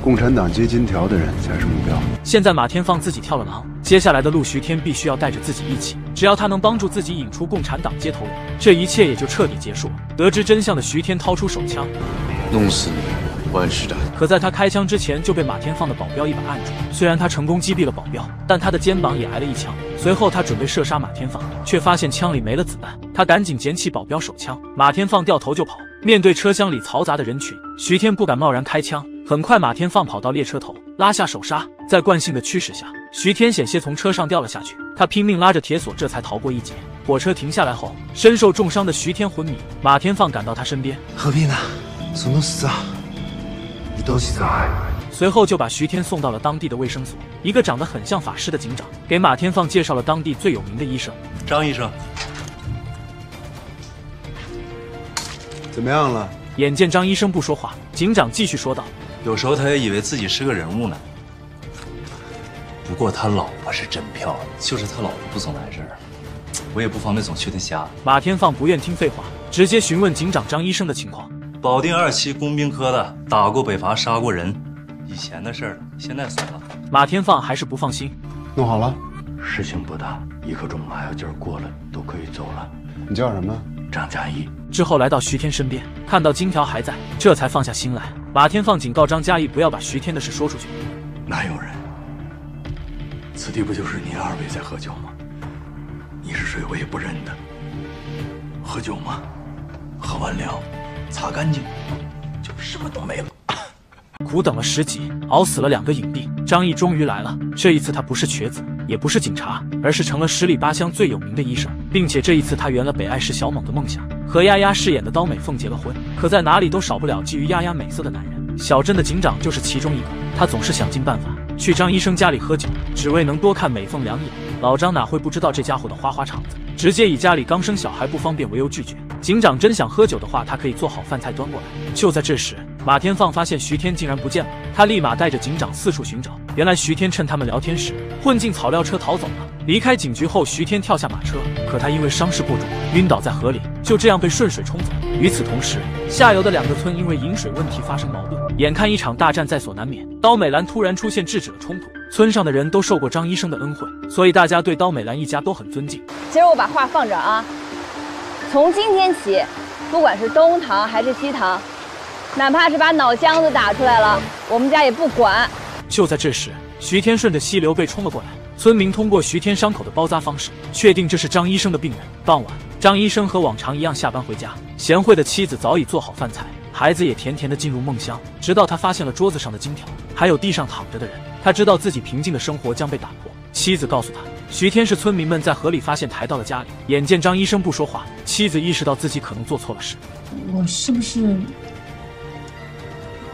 共产党接金条的人才是目标。
现在马天放自己跳了狼，接下来的路徐天必须要带着自己一起。只要他能帮助自己引出共产党接头人，这一切也就彻底结束了。得知真相的徐天掏出手枪，
弄死你，万事大吉。
可在他开枪之前，就被马天放的保镖一把按住。虽然他成功击毙了保镖，但他的肩膀也挨了一枪。随后他准备射杀马天放，却发现枪里没了子弹。他赶紧捡起保镖手枪，马天放掉头就跑。面对车厢里嘈杂的人群，徐天不敢贸然开枪。很快，马天放跑到列车头，拉下手刹，在惯性的驱使下，徐天险些从车上掉了下去。他拼命拉着铁索，这才逃过一劫。火车停下来后，身受重伤的徐天昏迷。马天放赶到他身边，
何必呢？怎么死啊？你到底在？
随后就把徐天送到了当地的卫生所。一个长得很像法师的警长给马天放介绍了当地最有名的医生
张医生。
怎么样了？
眼见张医生不说话，警长继续说道：“
有时候他也以为自己是个人物呢。不过他老婆是真漂亮，就是他老婆不总来这儿，我也不方便总去他家。”
马天放不愿听废话，直接询问警长张医生的情况。
保定二期工兵科的，打过北伐，杀过人，以前的事儿了，现在死了。
马天放还是不放心。
弄好了，
事情不大，一刻钟麻药劲儿过了，都可以走了。
你叫什么？
张嘉译。
之后来到徐天身边，看到金条还在，这才放下心来。马天放警告张嘉译不要把徐天的事说出去。
哪有人？此地不就是你二位在喝酒吗？你是谁我也不认得。喝酒吗？喝完了，擦干净，就什么都没了。
苦等了十几，熬死了两个影帝，张译终于来了。这一次他不是瘸子，也不是警察，而是成了十里八乡最有名的医生，并且这一次他圆了北爱市小猛的梦想，和丫丫饰演的刀美凤结了婚。可在哪里都少不了觊觎丫丫美色的男人。小镇的警长就是其中一个，他总是想尽办法去张医生家里喝酒，只为能多看美凤两眼。老张哪会不知道这家伙的花花肠子，直接以家里刚生小孩不方便为由拒绝。警长真想喝酒的话，他可以做好饭菜端过来。就在这时，马天放发现徐天竟然不见了，他立马带着警长四处寻找。原来徐天趁他们聊天时混进草料车逃走了。离开警局后，徐天跳下马车，可他因为伤势过重，晕倒在河里，就这样被顺水冲走。与此同时，下游的两个村因为饮水问题发生矛盾，眼看一场大战在所难免，刀美兰突然出现制止了冲突。村上的人都受过张医生的恩惠，所以大家对刀美兰一家都很尊敬。
今儿我把话放这儿啊，从今天起，不管是东堂还是西堂，哪怕是把脑浆子打出来了，我们家也不管。
就在这时，徐天顺着溪流被冲了过来。村民通过徐天伤口的包扎方式，确定这是张医生的病人。傍晚，张医生和往常一样下班回家，贤惠的妻子早已做好饭菜，孩子也甜甜的进入梦乡。直到他发现了桌子上的金条，还有地上躺着的人，他知道自己平静的生活将被打破。妻子告诉他，徐天是村民们在河里发现抬到了家里。眼见张医生不说话，妻子意识到自己可能做错了事。
我是不是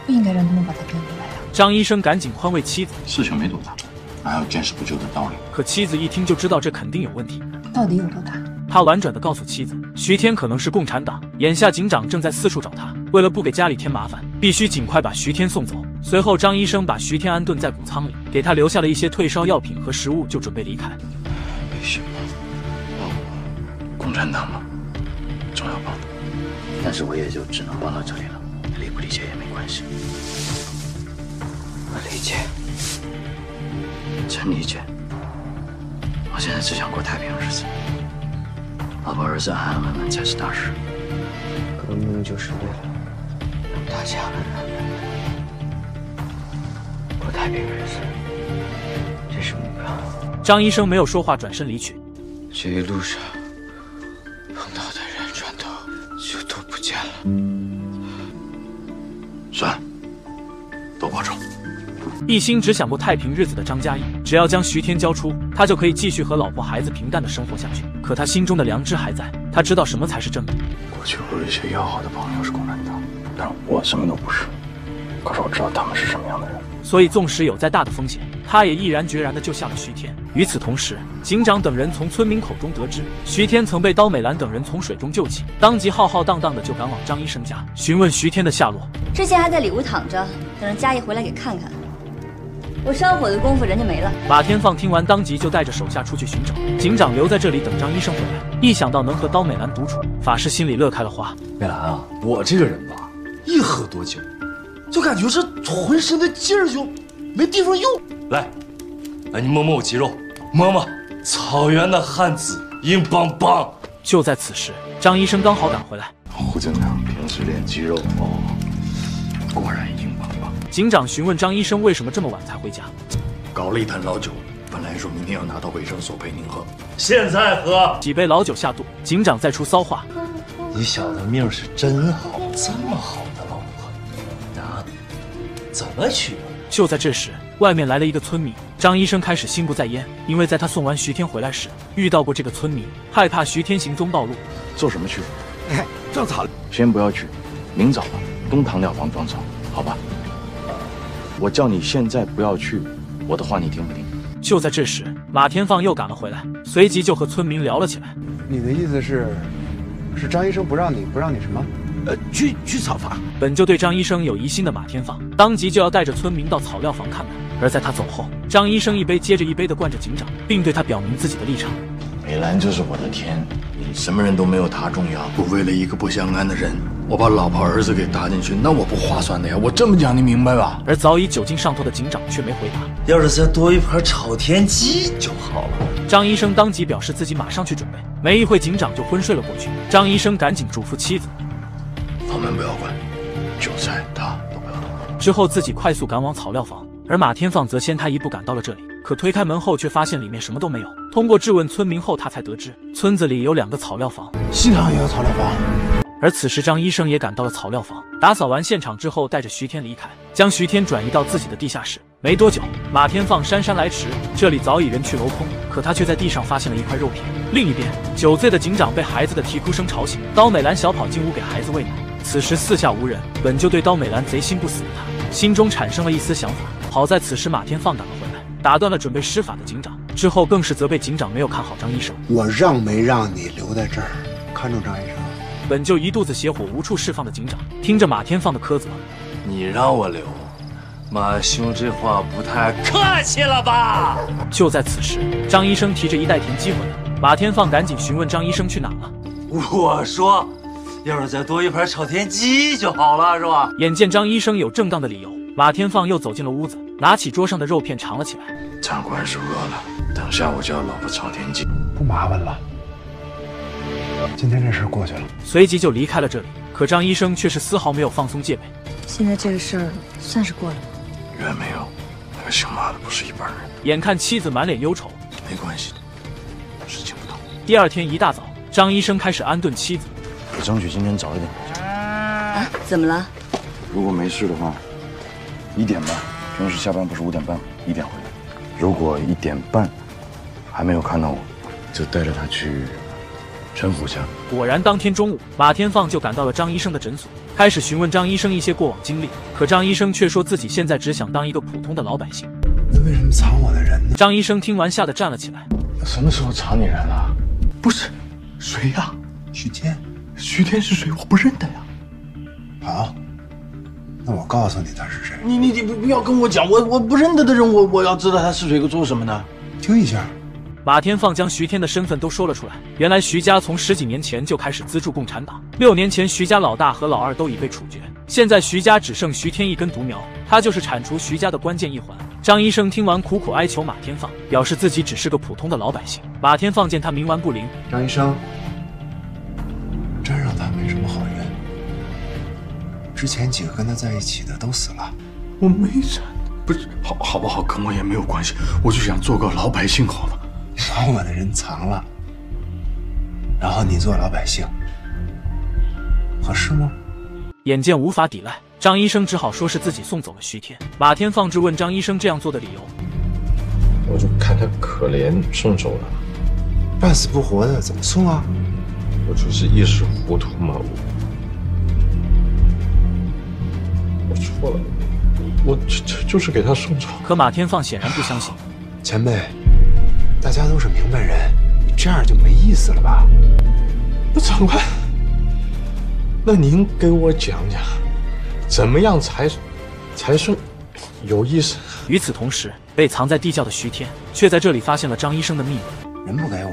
不应该让他们把他骗回来啊？
张医生赶紧宽慰妻子，
事情没多大。哪有见死不救的道理？
可妻子一听就知道这肯定有问题。
到底有多大？
他婉转地告诉妻子，徐天可能是共产党，眼下警长正在四处找他。为了不给家里添麻烦，必须尽快把徐天送走。随后，张医生把徐天安顿在谷仓里，给他留下了一些退烧药品和食物，就准备离开。
没行吗？共产党吗？总要帮，但是我也就只能帮到这里了。理不理解也
我理解。真理解，我现在只想过太平日子，老婆儿子安安稳稳才是大事。
革命就是为了让大家安安稳稳过太平日子，这是目标。
张医生没有说话，转身离去。
这一路上碰到的人，转头就都不见了。
一心只想过太平日子的张嘉译，只要将徐天交出，他就可以继续和老婆孩子平淡的生活下去。可他心中的良知还在，他知道什么才是正义。
过去我有一些要好的朋友是共产党，但我什么都不是。可是我知道他们是什么样的人，
所以纵使有再大的风险，他也毅然决然的救下了徐天。与此同时，警长等人从村民口中得知，徐天曾被刀美兰等人从水中救起，当即浩浩荡荡的就赶往张医生家，询问徐天的下落。
之前还在里屋躺着，等着嘉义回来给看看。我烧火的功夫，人就没了。
马天放听完，当即就带着手下出去寻找。警长留在这里等张医生回来。一想到能和刀美兰独处，法师心里乐开了花。
美兰啊，我这个人吧，一喝多酒，就感觉这浑身的劲儿就没地方用。来，来你摸摸我肌肉，摸摸草原的汉子硬邦邦。
就在此时，张医生刚好赶回来。
胡警长平时练肌肉哦，果然硬。
警长询问张医生为什么这么晚才回家，
搞了一坛老酒，本来说明天要拿到卫生所陪您喝，
现在喝
几杯老酒下肚。警长再出骚话：“
你小子命是真好，这么好的老婆，啊，怎么娶？”
就在这时，外面来了一个村民。张医生开始心不在焉，因为在他送完徐天回来时遇到过这个村民，害怕徐天行踪暴露。
做什么去？
哎，这咋了？
先不要去，明早吧，东塘料房庄场，好吧？我叫你现在不要去，我的话你听不听？
就在这时，马天放又赶了回来，随即就和村民聊了起来。
你的意思是，是张医生不让你不让你什么？
呃，去去草房。
本就对张医生有疑心的马天放，当即就要带着村民到草料房看看。而在他走后，张医生一杯接着一杯的灌着警长，并对他表明自己的立场。
美兰就是我的天，你
什么人都没有他重要。我为了一个不相干的人，我把老婆儿子给搭进去，那我不划算的呀！我这么讲，你明白吧？
而早已酒精上头的警长却没回答。
要是再多一盘炒田鸡就好了。
张医生当即表示自己马上去准备。没一会，警长就昏睡了过去。张医生赶紧嘱咐妻子：
房门不要关，韭菜他都不要动。
之后自己快速赶往草料房，而马天放则先他一步赶到了这里。可推开门后，却发现里面什么都没有。通过质问村民后，他才得知村子里有两个草料房，
西塘也有草料房。
而此时，张医生也赶到了草料房，打扫完现场之后，带着徐天离开，将徐天转移到自己的地下室。没多久，马天放姗姗来迟，这里早已人去楼空，可他却在地上发现了一块肉片。另一边，酒醉的警长被孩子的啼哭声吵醒，刀美兰小跑进屋给孩子喂奶。此时四下无人，本就对刀美兰贼心不死的他，心中产生了一丝想法。好在此时马天放赶了回来，打断了准备施法的警长，之后更是责备警长没有看好张医生。
我让没让你留在这儿看住张医生？
本就一肚子邪火无处释放的警长，听着马天放的苛责，
你让我留，马兄这话不太客气了吧？
就在此时，张医生提着一袋田鸡回来，马天放赶紧询问张医生去哪了。
我说，要是再多一盘炒田鸡就好了，是吧？
眼见张医生有正当的理由，马天放又走进了屋子，拿起桌上的肉片尝了起来。
长官是饿了，等下我叫老婆炒田鸡，
不麻烦了。今天这事过去了，
随即就离开了这里。可张医生却是丝毫没有放松戒备。
现在这个事儿算是过了吗？
远没有，那个姓马的不是一般人。
眼看妻子满脸忧愁，
没关系的，事情不大。
第二天一大早，张医生开始安顿妻子。
我争取今天早一点回家。
啊？怎么了？
如果没事的话，一点半。平时下班不是五点半，一点回来。如果一点半还没有看到我，就带着他去。陈府家。
果然，当天中午，马天放就赶到了张医生的诊所，开始询问张医生一些过往经历。可张医生却说自己现在只想当一个普通的老百姓。
那为什么藏我的人呢？
张医生听完，吓得站了起来。
什么时候藏你人了？
不是，谁呀？
徐天。
徐天是谁？我不认得呀。
好，那我告诉你他是谁。
你你你不不要跟我讲，我我不认得的人，我我要知道他是谁，做什么呢？
听一下。
马天放将徐天的身份都说了出来。原来徐家从十几年前就开始资助共产党。六年前，徐家老大和老二都已被处决，现在徐家只剩徐天一根独苗，他就是铲除徐家的关键一环。张医生听完，苦苦哀求马天放，表示自己只是个普通的老百姓。马天放见他冥顽不灵，
张医生，之前几个跟他在一起的都死了，
我没铲，不是好好不好，跟我也没有关系，我就想做个老百姓好了。
把我的人藏了，然后你做老百姓，合适吗？
眼见无法抵赖，张医生只好说是自己送走了徐天。马天放质问张医生这样做的理由，
我就看他可怜，送走了。
半死不活的，怎么送啊？
我就是一时糊涂嘛，我我错了，我就就就是给他送走。
可马天放显然不相信，
前辈。大家都是明白人，你这样就没意思了吧？
那长官，那您给我讲讲，怎么样才才算有意思？
与此同时，被藏在地窖的徐天却在这里发现了张医生的秘密。
人不给我，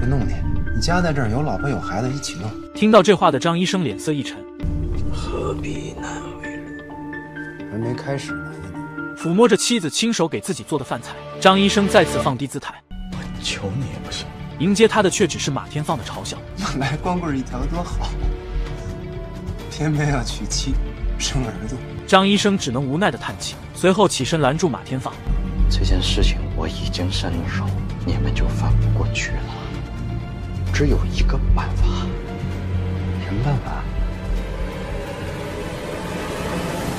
不弄你。你家在这儿，有老婆有孩子，一起弄。
听到这话的张医生脸色一沉，
何必难为人？
还没开始呢。
抚摸着妻子亲手给自己做的饭菜，张医生再次放低姿态。
我求你也不行，
迎接他的却只是马天放的嘲笑。
本来光棍一条多好，偏偏要娶妻生儿子。
张医生只能无奈的叹气，随后起身拦住马天放。
这件事情我已经伸了手，你们就翻不过去了。只有一个办法，
什么办法？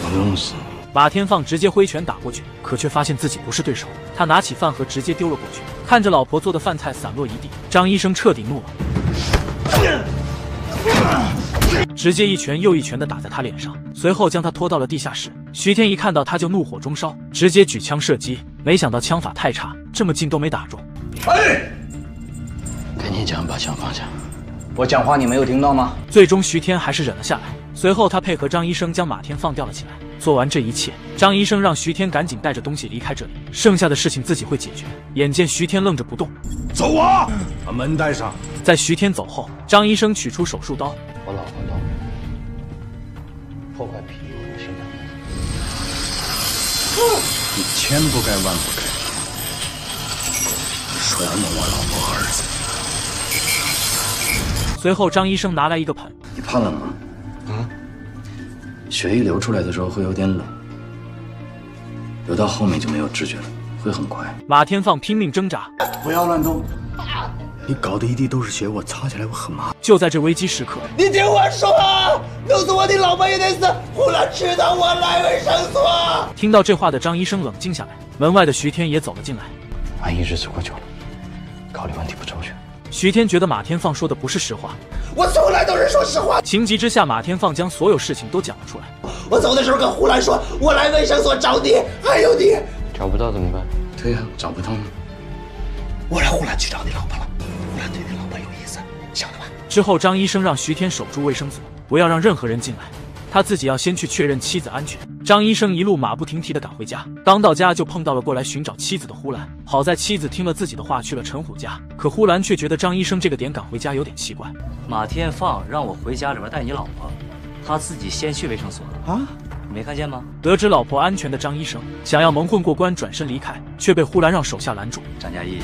我弄死。
马天放直接挥拳打过去，可却发现自己不是对手。他拿起饭盒直接丢了过去，看着老婆做的饭菜散落一地，张医生彻底怒了，直接一拳又一拳的打在他脸上，随后将他拖到了地下室。徐天一看到他就怒火中烧，直接举枪射击，没想到枪法太差，这么近都没打中。
哎，跟你讲，把枪放下。我讲话你没有听到吗？
最终徐天还是忍了下来，随后他配合张医生将马天放吊了起来。做完这一切，张医生让徐天赶紧带着东西离开这里，剩下的事情自己会解决。眼见徐天愣着不动，
走啊！把门带上。
在徐天走后，张医生取出手术刀，
我老婆刀，破坏皮肤的心脏。
你千不该万不该，说要弄我老婆儿子。
随后，张医生拿来一个盆。
你怕冷吗？嗯。血液流出来的时候会有点冷，流到后面就没有知觉了，会很快。
马天放拼命挣扎，
不要乱动。你搞得一地都是血，我擦起来会很麻烦。
就在这危机时刻，
你听我说，弄死我你老婆也得死，胡乱知道我来维生所。
听到这话的张医生冷静下来，门外的徐天也走了进来。
安逸日子过久了，考虑问题不周全。
徐天觉得马天放说的不是实话，
我从来都是说实话。
情急之下，马天放将所有事情都讲了出来。
我走的时候跟胡兰说，我来卫生所找你，还有你。
找不到怎么办？对呀，找不到呢。
我让胡兰去找你老婆了。胡兰对你老婆有意思，晓得吧？
之后，张医生让徐天守住卫生所，不要让任何人进来，他自己要先去确认妻子安全。张医生一路马不停蹄的赶回家，刚到家就碰到了过来寻找妻子的呼兰。好在妻子听了自己的话去了陈虎家，可呼兰却觉得张医生这个点赶回家有点奇怪。
马天放让我回家里边带你老婆，他自己先去卫生所啊？没看见吗？
得知老婆安全的张医生想要蒙混过关，转身离开，却被呼兰让手下拦住。
张嘉译，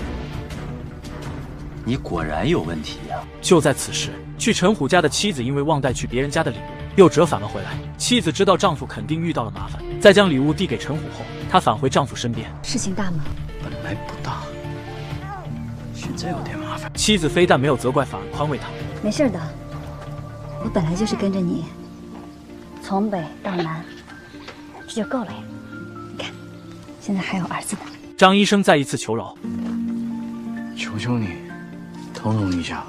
你果然有问题呀！
就在此时，去陈虎家的妻子因为忘带去别人家的礼物，又折返了回来。妻子知道丈夫肯定遇到了麻烦，在将礼物递给陈虎后，她返回丈夫身边。
事情大吗？
本来不大，现在有点麻烦。
妻子非但没有责怪，反而宽慰他。
没事的，我本来就是跟着你，从北到南，这就够了呀。你看，现在还有儿子呢。
张医生再一次求饶，
求求你，通融一下，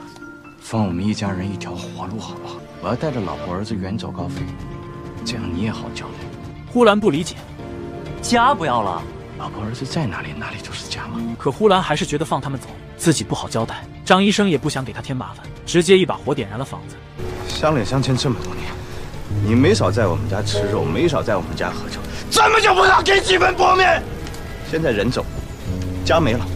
放我们一家人一条活路好不好？我要带着老婆儿子远走高飞，这样你也好交代。
呼兰不理解，
家不要了，
老婆儿子在哪里，哪里就是家嘛。
可呼兰还是觉得放他们走，自己不好交代。张医生也不想给他添麻烦，直接一把火点燃了房子。
相恋相亲这么多年，你没少在我们家吃肉，没少在我们家喝酒，怎么就不能给几分薄面？现在人走，家没了，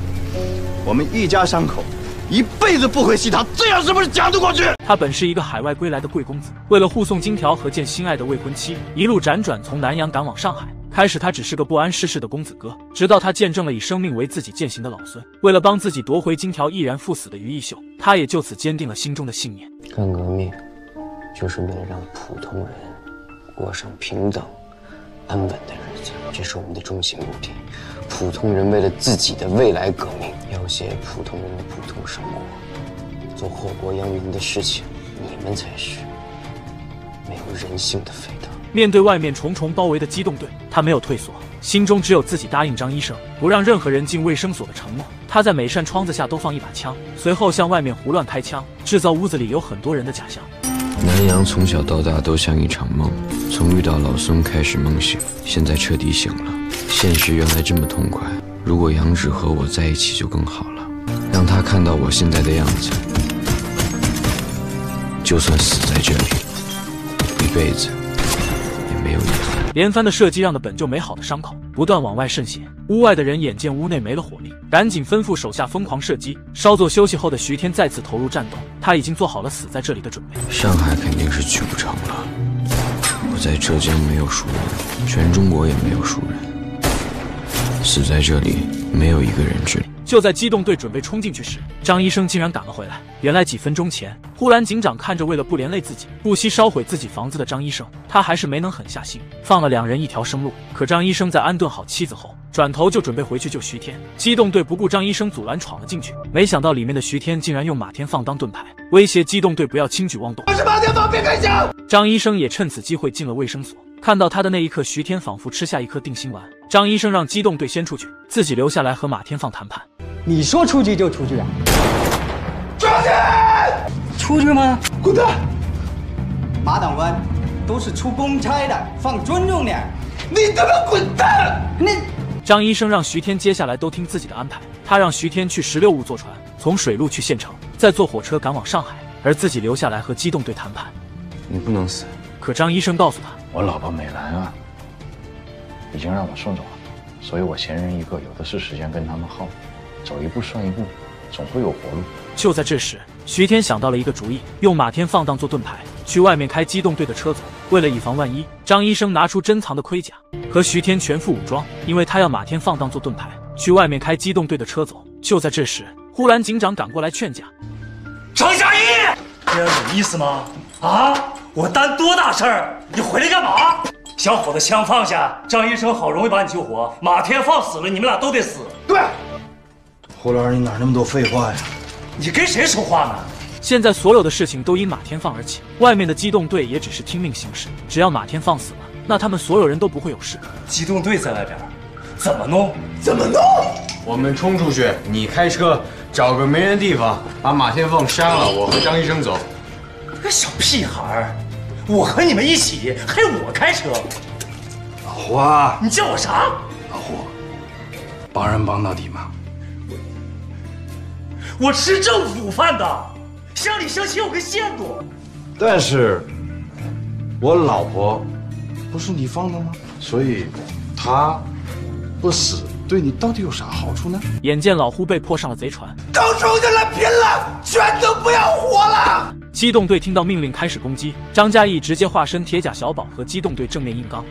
我们一家三口一辈子不回西塘，这样是不是讲得过去？
他本是一个海外归来的贵公子，为了护送金条和见心爱的未婚妻，一路辗转从南阳赶往上海。开始他只是个不谙世事的公子哥，直到他见证了以生命为自己践行的老孙，为了帮自己夺回金条毅然赴死的于义秀，他也就此坚定了心中的信念。
干革命，就是为了让普通人过上平等、安稳的日子，这是我们的终极目的。普通人为了自己的未来革命，要挟普通人的普通生活，做祸国殃民的事情，你们才是没有人性的匪徒。
面对外面重重包围的机动队，他没有退缩，心中只有自己答应张医生不让任何人进卫生所的承诺。他在每扇窗子下都放一把枪，随后向外面胡乱开枪，制造屋子里有很多人的假象。
南阳从小到大都像一场梦，从遇到老孙开始梦醒，现在彻底醒了。现实原来这么痛快，如果杨芷和我在一起就更好了，让他看到我现在的样子，就算死在这里，一辈子也没有遗憾。
连番的射击让的本就没好的伤口不断往外渗血，屋外的人眼见屋内没了火力，赶紧吩咐手下疯狂射击。稍作休息后的徐天再次投入战斗，他已经做好了死在这里的准备。
上海肯定是去不成了，我在浙江没有熟人，全中国也没有熟人，死在这里没有一个人知。
就在机动队准备冲进去时，张医生竟然赶了回来。原来几分钟前，呼兰警长看着为了不连累自己，不惜烧毁自己房子的张医生，他还是没能狠下心，放了两人一条生路。可张医生在安顿好妻子后，转头就准备回去救徐天。机动队不顾张医生阻拦，闯了进去。没想到里面的徐天竟然用马天放当盾牌，威胁机动队不要轻举妄动。
我是马天放，别开枪！
张医生也趁此机会进了卫生所。看到他的那一刻，徐天仿佛吃下一颗定心丸。张医生让机动队先出去，自己留下来和马天放谈判。
你说出去就出去啊？
出去！
出去吗？
滚蛋！
马党官都是出公差的，放尊重点。
你他妈滚蛋！
你
张医生让徐天接下来都听自己的安排。他让徐天去十六路坐船，从水路去县城，再坐火车赶往上海，而自己留下来和机动队谈判。
你不能死。
可张医生告诉他，
我老婆美兰啊，已经让我送走了，所以我闲人一个，有的是时间跟他们耗，走一步算一步，总会有活路。
就在这时，徐天想到了一个主意，用马天放当做盾牌，去外面开机动队的车走。为了以防万一，张医生拿出珍藏的盔甲，和徐天全副武装，因为他要马天放当做盾牌，去外面开机动队的车走。就在这时，忽然警长赶过来劝架：“
张嘉一，这样有意思吗？啊，我担多大事儿，你回来干嘛？小伙子，枪放下！张医生好容易把你救活，马天放死了，你们俩都得死。
对，胡兰，你哪那么多废话呀？
你跟谁说话呢？
现在所有的事情都因马天放而起，外面的机动队也只是听命行事。只要马天放死了，那他们所有人都不会有事。
机动队在外边，怎么弄？
怎么弄？
我们冲出去，你开车找个没人地方，把马天放杀了，我和张医生走。
个小屁孩我和你们一起，还用我开车？
老胡啊，
你叫我啥？
老胡，帮人帮到底吗？
我吃政府饭的，乡里乡亲有个限度。
但是，我老婆不是你放的吗？所以，她不死对你到底有啥好处呢？
眼见老胡被迫上了贼船，
都出去了，拼了，全都不要活了！
机动队听到命令开始攻击，张嘉译直接化身铁甲小宝和机动队正面硬刚。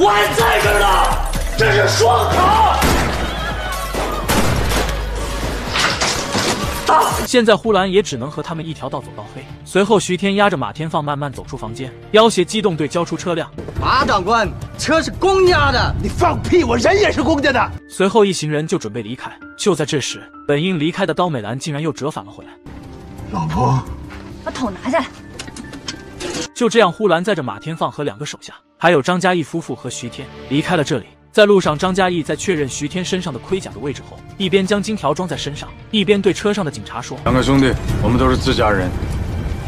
我还在这儿呢，这是双塔。
现在呼兰也只能和他们一条道走到黑。随后，徐天压着马天放慢慢走出房间，要挟机动队交出车辆。
马长官，车是公家的，
你放屁！我人也是公家的。
随后，一行人就准备离开。就在这时，本应离开的刀美兰竟然又折返了回来。
老婆，
把桶拿下来。
就这样，呼兰载着马天放和两个手下，还有张嘉译夫妇和徐天离开了这里。在路上，张嘉译在确认徐天身上的盔甲的位置后，一边将金条装在身上，一边对车上的警察说：“
两个兄弟，我们都是自家人，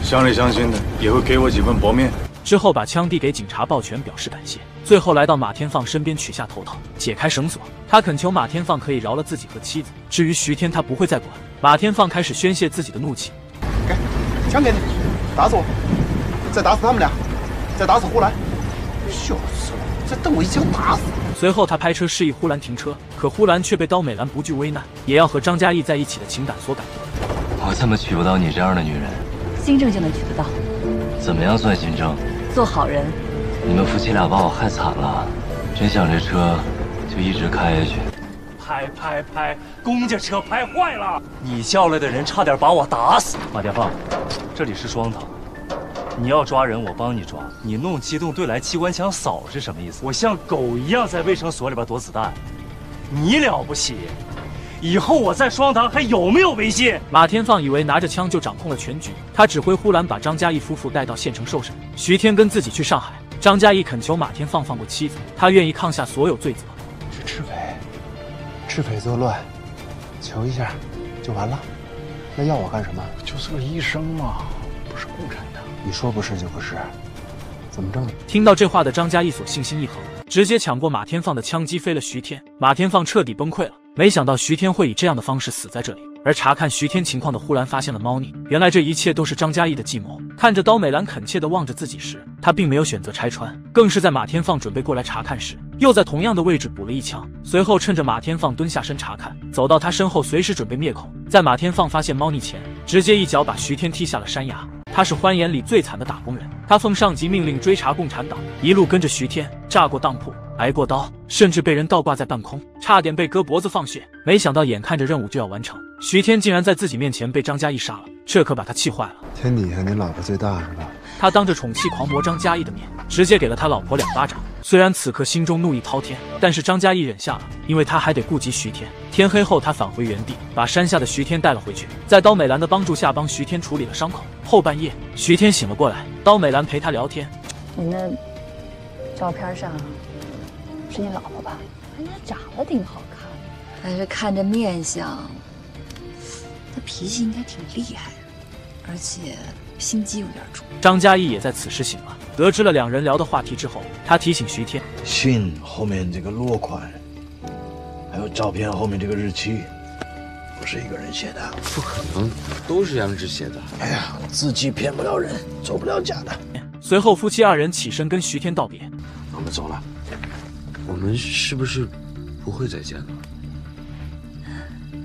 乡里乡亲的也会给我几分薄面。”
之后把枪递给警察，抱拳表示感谢。最后来到马天放身边，取下头套，解开绳索。他恳求马天放可以饶了自己和妻子。至于徐天，他不会再管。马天放开始宣泄自己的怒气：“
给，枪给你，打死我，再打死他们俩，再打死胡兰。小子，再瞪我一枪打死！”
随后，他拍车示意呼兰停车，可呼兰却被刀美兰不惧危难，也要和张嘉译在一起的情感所感动。
我怎么娶不到你这样的女人？
新政就能娶得到。
怎么样算新政？
做好人。
你们夫妻俩把我害惨了，真想这车就一直开下去。
拍拍拍，公家车拍坏了，你叫来的人差点把我打死。马家放，这里是双塔。你要抓人，我帮你抓。你弄机动队来机关枪扫是什么意思？我像狗一样在卫生所里边躲子弹，你了不起？以后我在双塘还有没有威信？
马天放以为拿着枪就掌控了全局，他指挥呼兰把张嘉译夫妇带到县城受审，徐天跟自己去上海。张嘉译恳求马天放放过妻子，他愿意抗下所有罪责。
是赤匪，赤匪作乱，求一下就完了。那要我干什么？
就是个医生嘛，不是共产党。
你说不是就不是，怎么着？
听到这话的张嘉译所信心一横，直接抢过马天放的枪，击飞了徐天。马天放彻底崩溃了，没想到徐天会以这样的方式死在这里。而查看徐天情况的忽然发现了猫腻，原来这一切都是张嘉译的计谋。看着刀美兰恳切地望着自己时，他并没有选择拆穿，更是在马天放准备过来查看时，又在同样的位置补了一枪。随后趁着马天放蹲下身查看，走到他身后，随时准备灭口。在马天放发现猫腻前，直接一脚把徐天踢下了山崖。他是欢颜里最惨的打工人，他奉上级命令追查共产党，一路跟着徐天，炸过当铺，挨过刀，甚至被人倒挂在半空，差点被割脖子放血。没想到眼看着任务就要完成，徐天竟然在自己面前被张嘉译杀了，这可把他气坏了。
天底下你老婆最大是吧？
他当着宠妻狂魔张嘉译的面，直接给了他老婆两巴掌。虽然此刻心中怒意滔天，但是张嘉译忍下了，因为他还得顾及徐天。天黑后，他返回原地，把山下的徐天带了回去，在刀美兰的帮助下，帮徐天处理了伤口。后半夜，徐天醒了过来，刀美兰陪他聊天。
你那照片上是你老婆吧？哎，她长得挺好看，但是看这面相，她脾气应该挺厉害的，而且心机有点重。
张嘉译也在此时醒了，得知了两人聊的话题之后，他提醒徐天：
信后面这个落款，还有照片后面这个日期，
不是一个人写的，
不可能，都是杨志写的。
哎呀，字迹骗不了人，做不了假的。
随后，夫妻二人起身跟徐天道别。
我们走了，我们是不是不会再见了？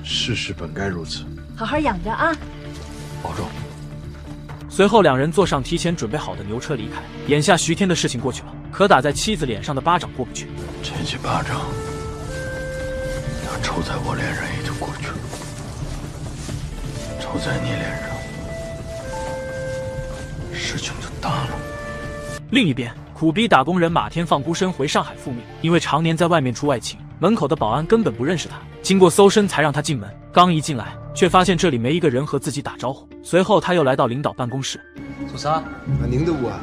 世事本该如此，
好好养着啊，
保重。
随后，两人坐上提前准备好的牛车离开。眼下，徐天的事情过去了，可打在妻子脸上的巴掌过不去。
这记巴掌要抽在我脸上也就过去了，抽在你脸上，事情就大了。
另一边，苦逼打工人马天放孤身回上海复命，因为常年在外面出外勤，门口的保安根本不认识他。经过搜身才让他进门，刚一进来，却发现这里没一个人和自己打招呼。随后他又来到领导办公室，
做啥？您的屋啊？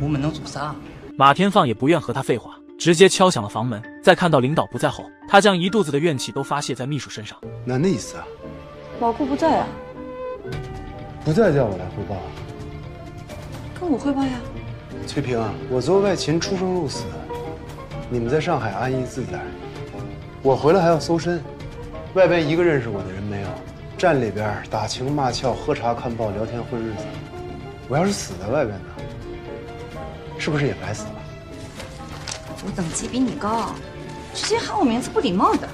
我们能做啥？
马天放也不愿和他废话，直接敲响了房门。在看到领导不在后，他将一肚子的怨气都发泄在秘书身上。
那那意思啊？
老顾不在啊？
不在叫我来汇报啊？
跟我汇报呀？
翠萍，我做外勤出生入死，你们在上海安逸自在。我回来还要搜身，外边一个认识我的人没有，站里边打情骂俏、喝茶看报、聊天混日子。我要是死在外边呢，是不是也白死了？
我等级比你高，直接喊我名字不礼貌的。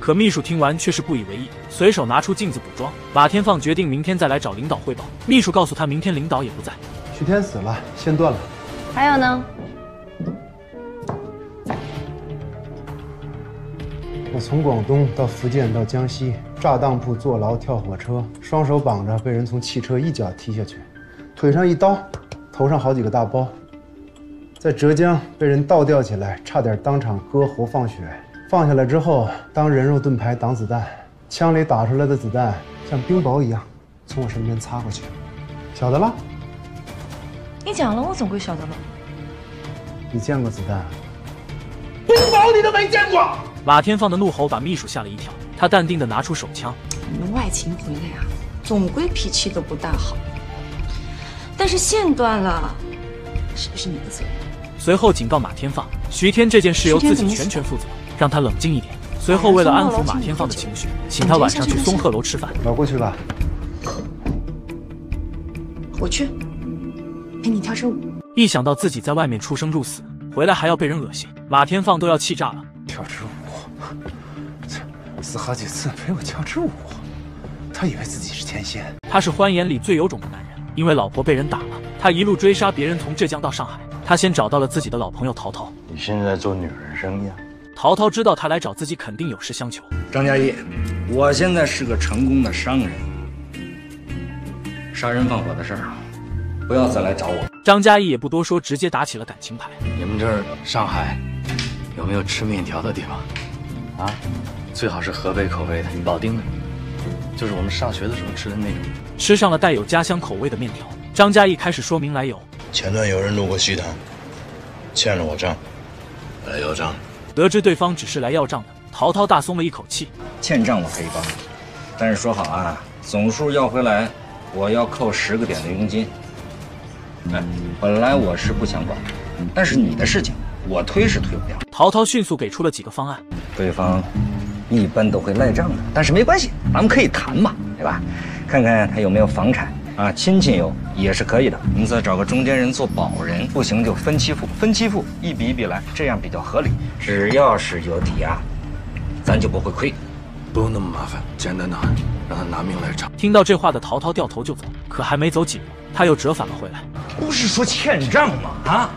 可秘书听完却是不以为意，随手拿出镜子补妆。马天放决定明天再来找领导汇报。秘书告诉他，明天领导也不在。
徐天死了，线断了。
还有呢？
我从广东到福建到江西，炸当铺、坐牢、跳火车，双手绑着被人从汽车一脚踢下去，腿上一刀，头上好几个大包。在浙江被人倒吊起来，差点当场割喉放血。放下来之后，当人肉盾牌挡子弹，枪里打出来的子弹像冰雹一样从我身边擦过去。晓得了？
你讲了，我总归晓得了。
你见过子弹？
冰雹你都没见过！
马天放的怒吼把秘书吓了一跳，他淡定地拿出手枪。
你们外勤回来啊，总归脾气都不大好。但是线断了，是不是你的责任？
随后警告马天放，徐天这件事由自己全权负责，让他冷静一点。随后为了安抚马天放的情绪，请他晚上去松鹤楼吃饭。
我过去吧。
我去，陪你跳支舞。
一想到自己在外面出生入死，回来还要被人恶心，马天放都要气炸了。
跳支舞，死好几次陪我跳支舞，他以为自己是天仙。
他是欢颜里最有种的男人，因为老婆被人打了，他一路追杀别人，从浙江到上海。他先找到了自己的老朋友陶陶。
你现在做女人生意啊？
陶陶知道他来找自己，肯定有事相求。
张嘉译，我现在是个成功的商人，杀人放火的事儿，不要再来找我。
张嘉译也不多说，直接打起了感情牌。
你们这儿上海有没有吃面条的地方？啊，最好是河北口味的，保定的，就是我们上学的时候吃的那种。
吃上了带有家乡口味的面条，张嘉译开始说明来由。
前段有人路过西塘，欠了我账，来要账。
得知对方只是来要账的，陶陶大松了一口气。
欠账我可以帮你，但是说好啊，总数要回来，我要扣十个点的佣金。哎，本来我是不想管，但是你的事情我推是推不掉。
陶陶迅速给出了几个方案，
对方一般都会赖账的，但是没关系，咱们可以谈嘛，对吧？看看他有没有房产。啊，亲戚有也是可以的，你再找个中间人做保人，不行就分期付，分期付一笔一笔来，这样比较合理。只要是有抵押，咱就不会亏。
不用那么麻烦，简单的很，让他拿命来偿。
听到这话的陶陶掉头就走，可还没走几步，他又折返了回来。
不是说欠账吗？啊，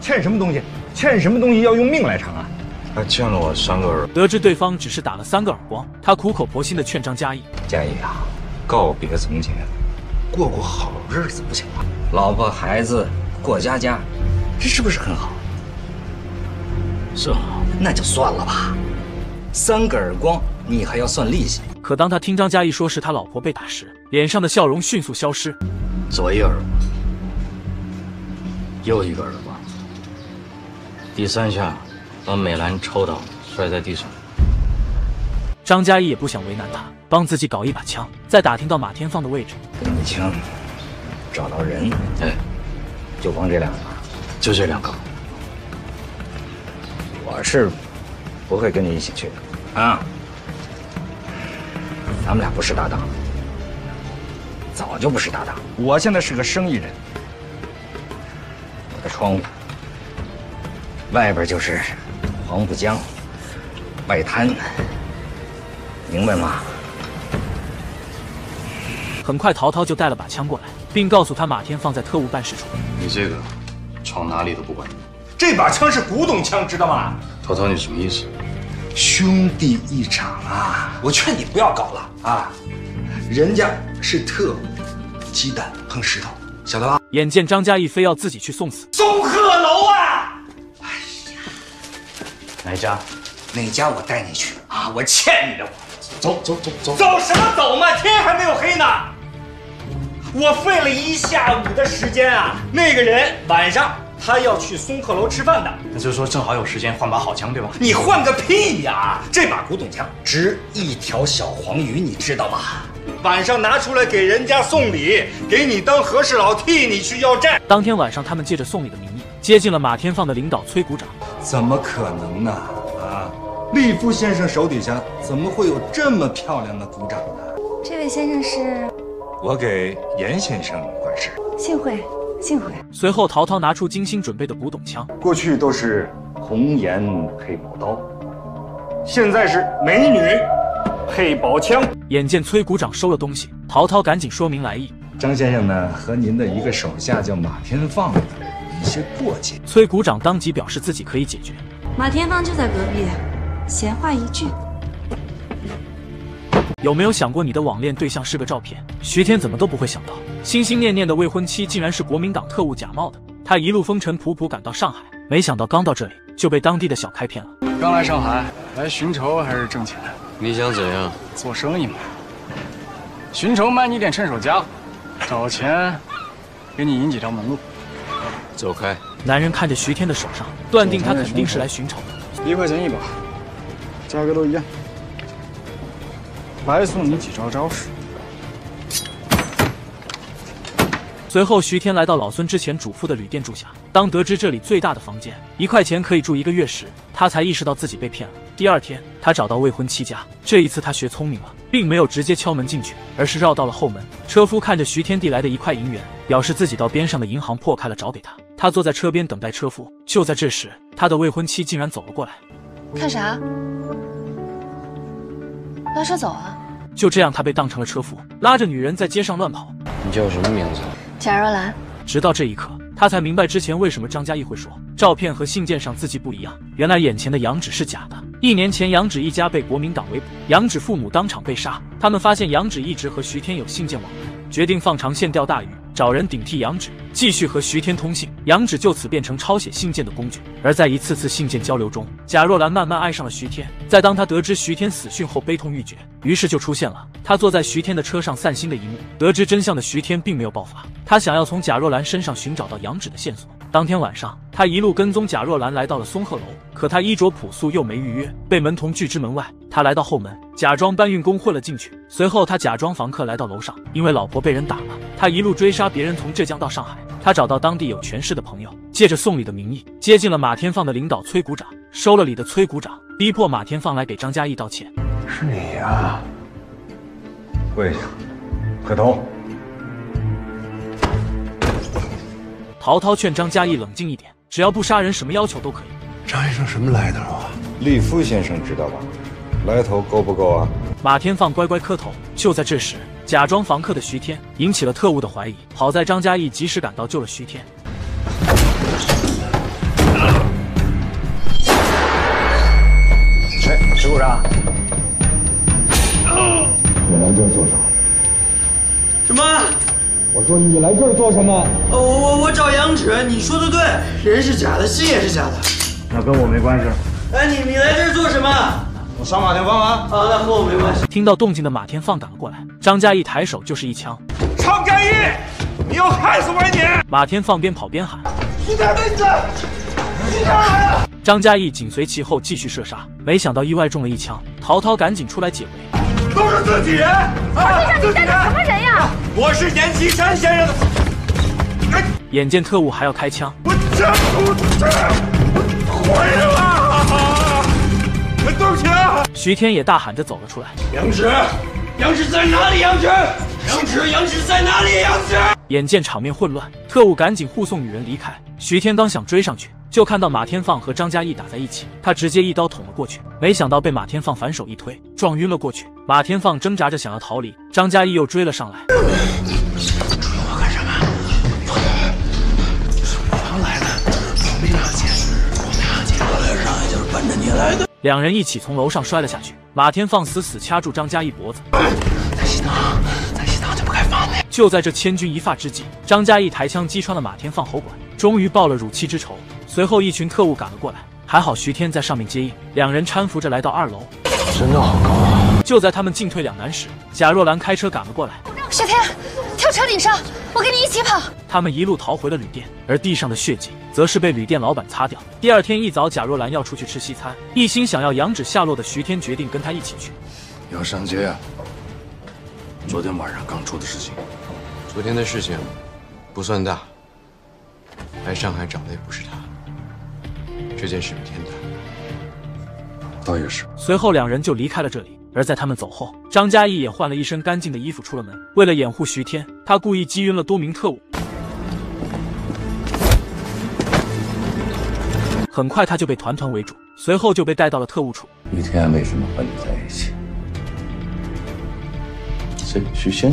欠什么东西？欠什么东西要用命来偿啊？
他欠了我三个耳。
得知对方只是打了三个耳光，他苦口婆心的劝张嘉译：
嘉译啊，告别从前。过过好日子不行吗？老婆孩子过家家，这是不是很好？
是好，
那就算了吧。三个耳光，你还要算利息？
可当他听张嘉译说是他老婆被打时，脸上的笑容迅速消失。
左一耳光，右一个耳光，第三下把美兰抽倒，摔在地上。
张嘉译也不想为难他，帮自己搞一把枪，再打听到马天放的位置。
给你枪，找到人，
哎，
就光这两个，
就这两个。
我是不会跟你一起去的啊。咱们俩不是搭档，早就不是搭档。我现在是个生意人，我的窗户外边就是黄浦江外滩，明白吗？
很快，陶陶就带了把枪过来，并告诉他马天放在特务办事处。
你这个闯哪里都不管用。
这把枪是古董枪，知道吗？
陶陶，你什么意思？
兄弟一场啊！我劝你不要搞了啊！人家是特务，鸡蛋碰石头，晓得吧？
眼见张嘉译非要自己去送死，
松鹤
哪家？
哪家我带你去啊！我欠你的，
走走走走
走什么走嘛？天还没有黑呢。我费了一下午的时间啊！那个人晚上他要去松鹤楼吃饭的，
那就说正好有时间换把好枪，对吧？
你换个屁呀！这把古董枪值一条小黄鱼，你知道吗？晚上拿出来给人家送礼，给你当和事佬，替你去要债。
当天晚上，他们借着送礼的名义接近了马天放的领导崔股长。
怎么可能呢？啊，利夫先生手底下怎么会有这么漂亮的股长呢？
这位先生是？
我给严先生管事。
幸会，幸会。
随后，陶陶拿出精心准备的古董枪，
过去都是红颜配宝刀，现在是美女配宝枪。
眼见崔股长收了东西，陶陶赶紧说明来意。
张先生呢，和您的一个手下叫马天放一些过节。
崔股长当即表示自己可以解决。
马天芳就在隔壁，闲话一句。
有没有想过你的网恋对象是个照片？徐天怎么都不会想到，心心念念的未婚妻竟然是国民党特务假冒的。他一路风尘仆仆赶到上海，没想到刚到这里就被当地的小开骗了。
刚来上海，来寻仇还是挣钱？
你想怎样？
做生意嘛。寻仇卖你点趁手家伙，找钱给你引几条门路。
走开！
男人看着徐天的手上，断定他肯定是来寻仇的。
一块钱一把，价格都一样。白送你几招招式。
随后，徐天来到老孙之前嘱咐的旅店住下。当得知这里最大的房间一块钱可以住一个月时，他才意识到自己被骗了。第二天，他找到未婚妻家，这一次他学聪明了，并没有直接敲门进去，而是绕到了后门。车夫看着徐天递来的一块银元，表示自己到边上的银行破开了找给他。他坐在车边等待车夫。就在这时，他的未婚妻竟然走了过来。
看啥？拉车走啊！
就这样，他被当成了车夫，拉着女人在街上乱跑。
你叫什么名字？
贾若兰。
直到这一刻，他才明白之前为什么张嘉译会说照片和信件上字迹不一样。原来眼前的杨芷是假的。一年前，杨芷一家被国民党围捕，杨芷父母当场被杀。他们发现杨芷一直和徐天有信件往来，决定放长线钓大鱼，找人顶替杨芷，继续和徐天通信。杨芷就此变成抄写信件的工具。而在一次次信件交流中，贾若兰慢慢爱上了徐天。在当他得知徐天死讯后，悲痛欲绝，于是就出现了他坐在徐天的车上散心的一幕。得知真相的徐天并没有爆发，他想要从贾若兰身上寻找到杨芷的线索。当天晚上，他一路跟踪贾若兰来到了松鹤楼，可他衣着朴素又没预约，被门童拒之门外。他来到后门，假装搬运工混了进去。随后，他假装房客来到楼上，因为老婆被人打了，他一路追杀别人，从浙江到上海。他找到当地有权势的朋友，借着送礼的名义接近了马天放的领导崔股长。收了礼的崔股长逼迫马天放来给张嘉译道歉。
是你呀！
跪下，磕头。
陶陶劝张嘉译冷静一点，只要不杀人，什么要求都可以。
张医生什么来头啊？
利夫先生知道吧？来头够不够啊？
马天放乖乖磕头。就在这时，假装房客的徐天引起了特务的怀疑。好在张嘉译及时赶到，救了徐天。
哎，石股长，
你来这儿做啥？
什么？
我说你来这儿做什么？
我我我找杨芷，你说的对，人是假的，心也是假的。
那跟我没关系。
哎，你你来这儿做什么？
我杀马天放啊！
啊，那和我没关系。
听到动静的马天放赶了过来，张嘉译抬手就是一枪。
常嘉译，你要害死我你！
马天放边跑边喊：“
你家妹子，你干啥呀？”
张嘉译紧随其后继续射杀，没想到意外中了一枪。陶陶赶紧出来解围。
都是自己人！
唐先生，你带的什么人呀？
我是阎锡山先生的。
眼见特务还要开枪，
我真不是，毁了！对不起啊！
徐徐天也大喊着走了出来。
杨直，杨直在哪里？杨直，杨直，杨直在哪里？杨直。
眼见场面混乱，特务赶紧护送女人离开。徐天刚想追上去，就看到马天放和张嘉译打在一起，他直接一刀捅了过去，没想到被马天放反手一推，撞晕了过去。马天放挣扎着想要逃离，张嘉译又追了上来。追
我干什么？常来的，我没拿钱，我没拿钱，我来上海就是奔着你来的。
两人一起从楼上摔了下去，马天放死死掐住张嘉译脖子。
在西塘，在西塘就不该放的。
就在这千钧一发之际，张嘉译抬枪击穿了马天放喉管，终于报了辱妻之仇。随后一群特务赶了过来，还好徐天在上面接应，两人搀扶着来到二楼。
真的好高啊！
就在他们进退两难时，贾若兰开车赶了过来。
徐天，跳车顶上，我跟你一起跑。
他们一路逃回了旅店，而地上的血迹则是被旅店老板擦掉。第二天一早，贾若兰要出去吃西餐，一心想要杨芷下落的徐天决定跟他一起去。
要上街啊？昨天晚上刚出的事情。
昨天的事情不算大，来上海找的也不是他，这件事比天大。
倒也是。
随后两人就离开了这里。而在他们走后，张嘉译也换了一身干净的衣服出了门。为了掩护徐天，他故意击晕了多名特务。很快他就被团团围住，随后就被带到了特务处。
于天为什么和你在一起？谁？徐仙？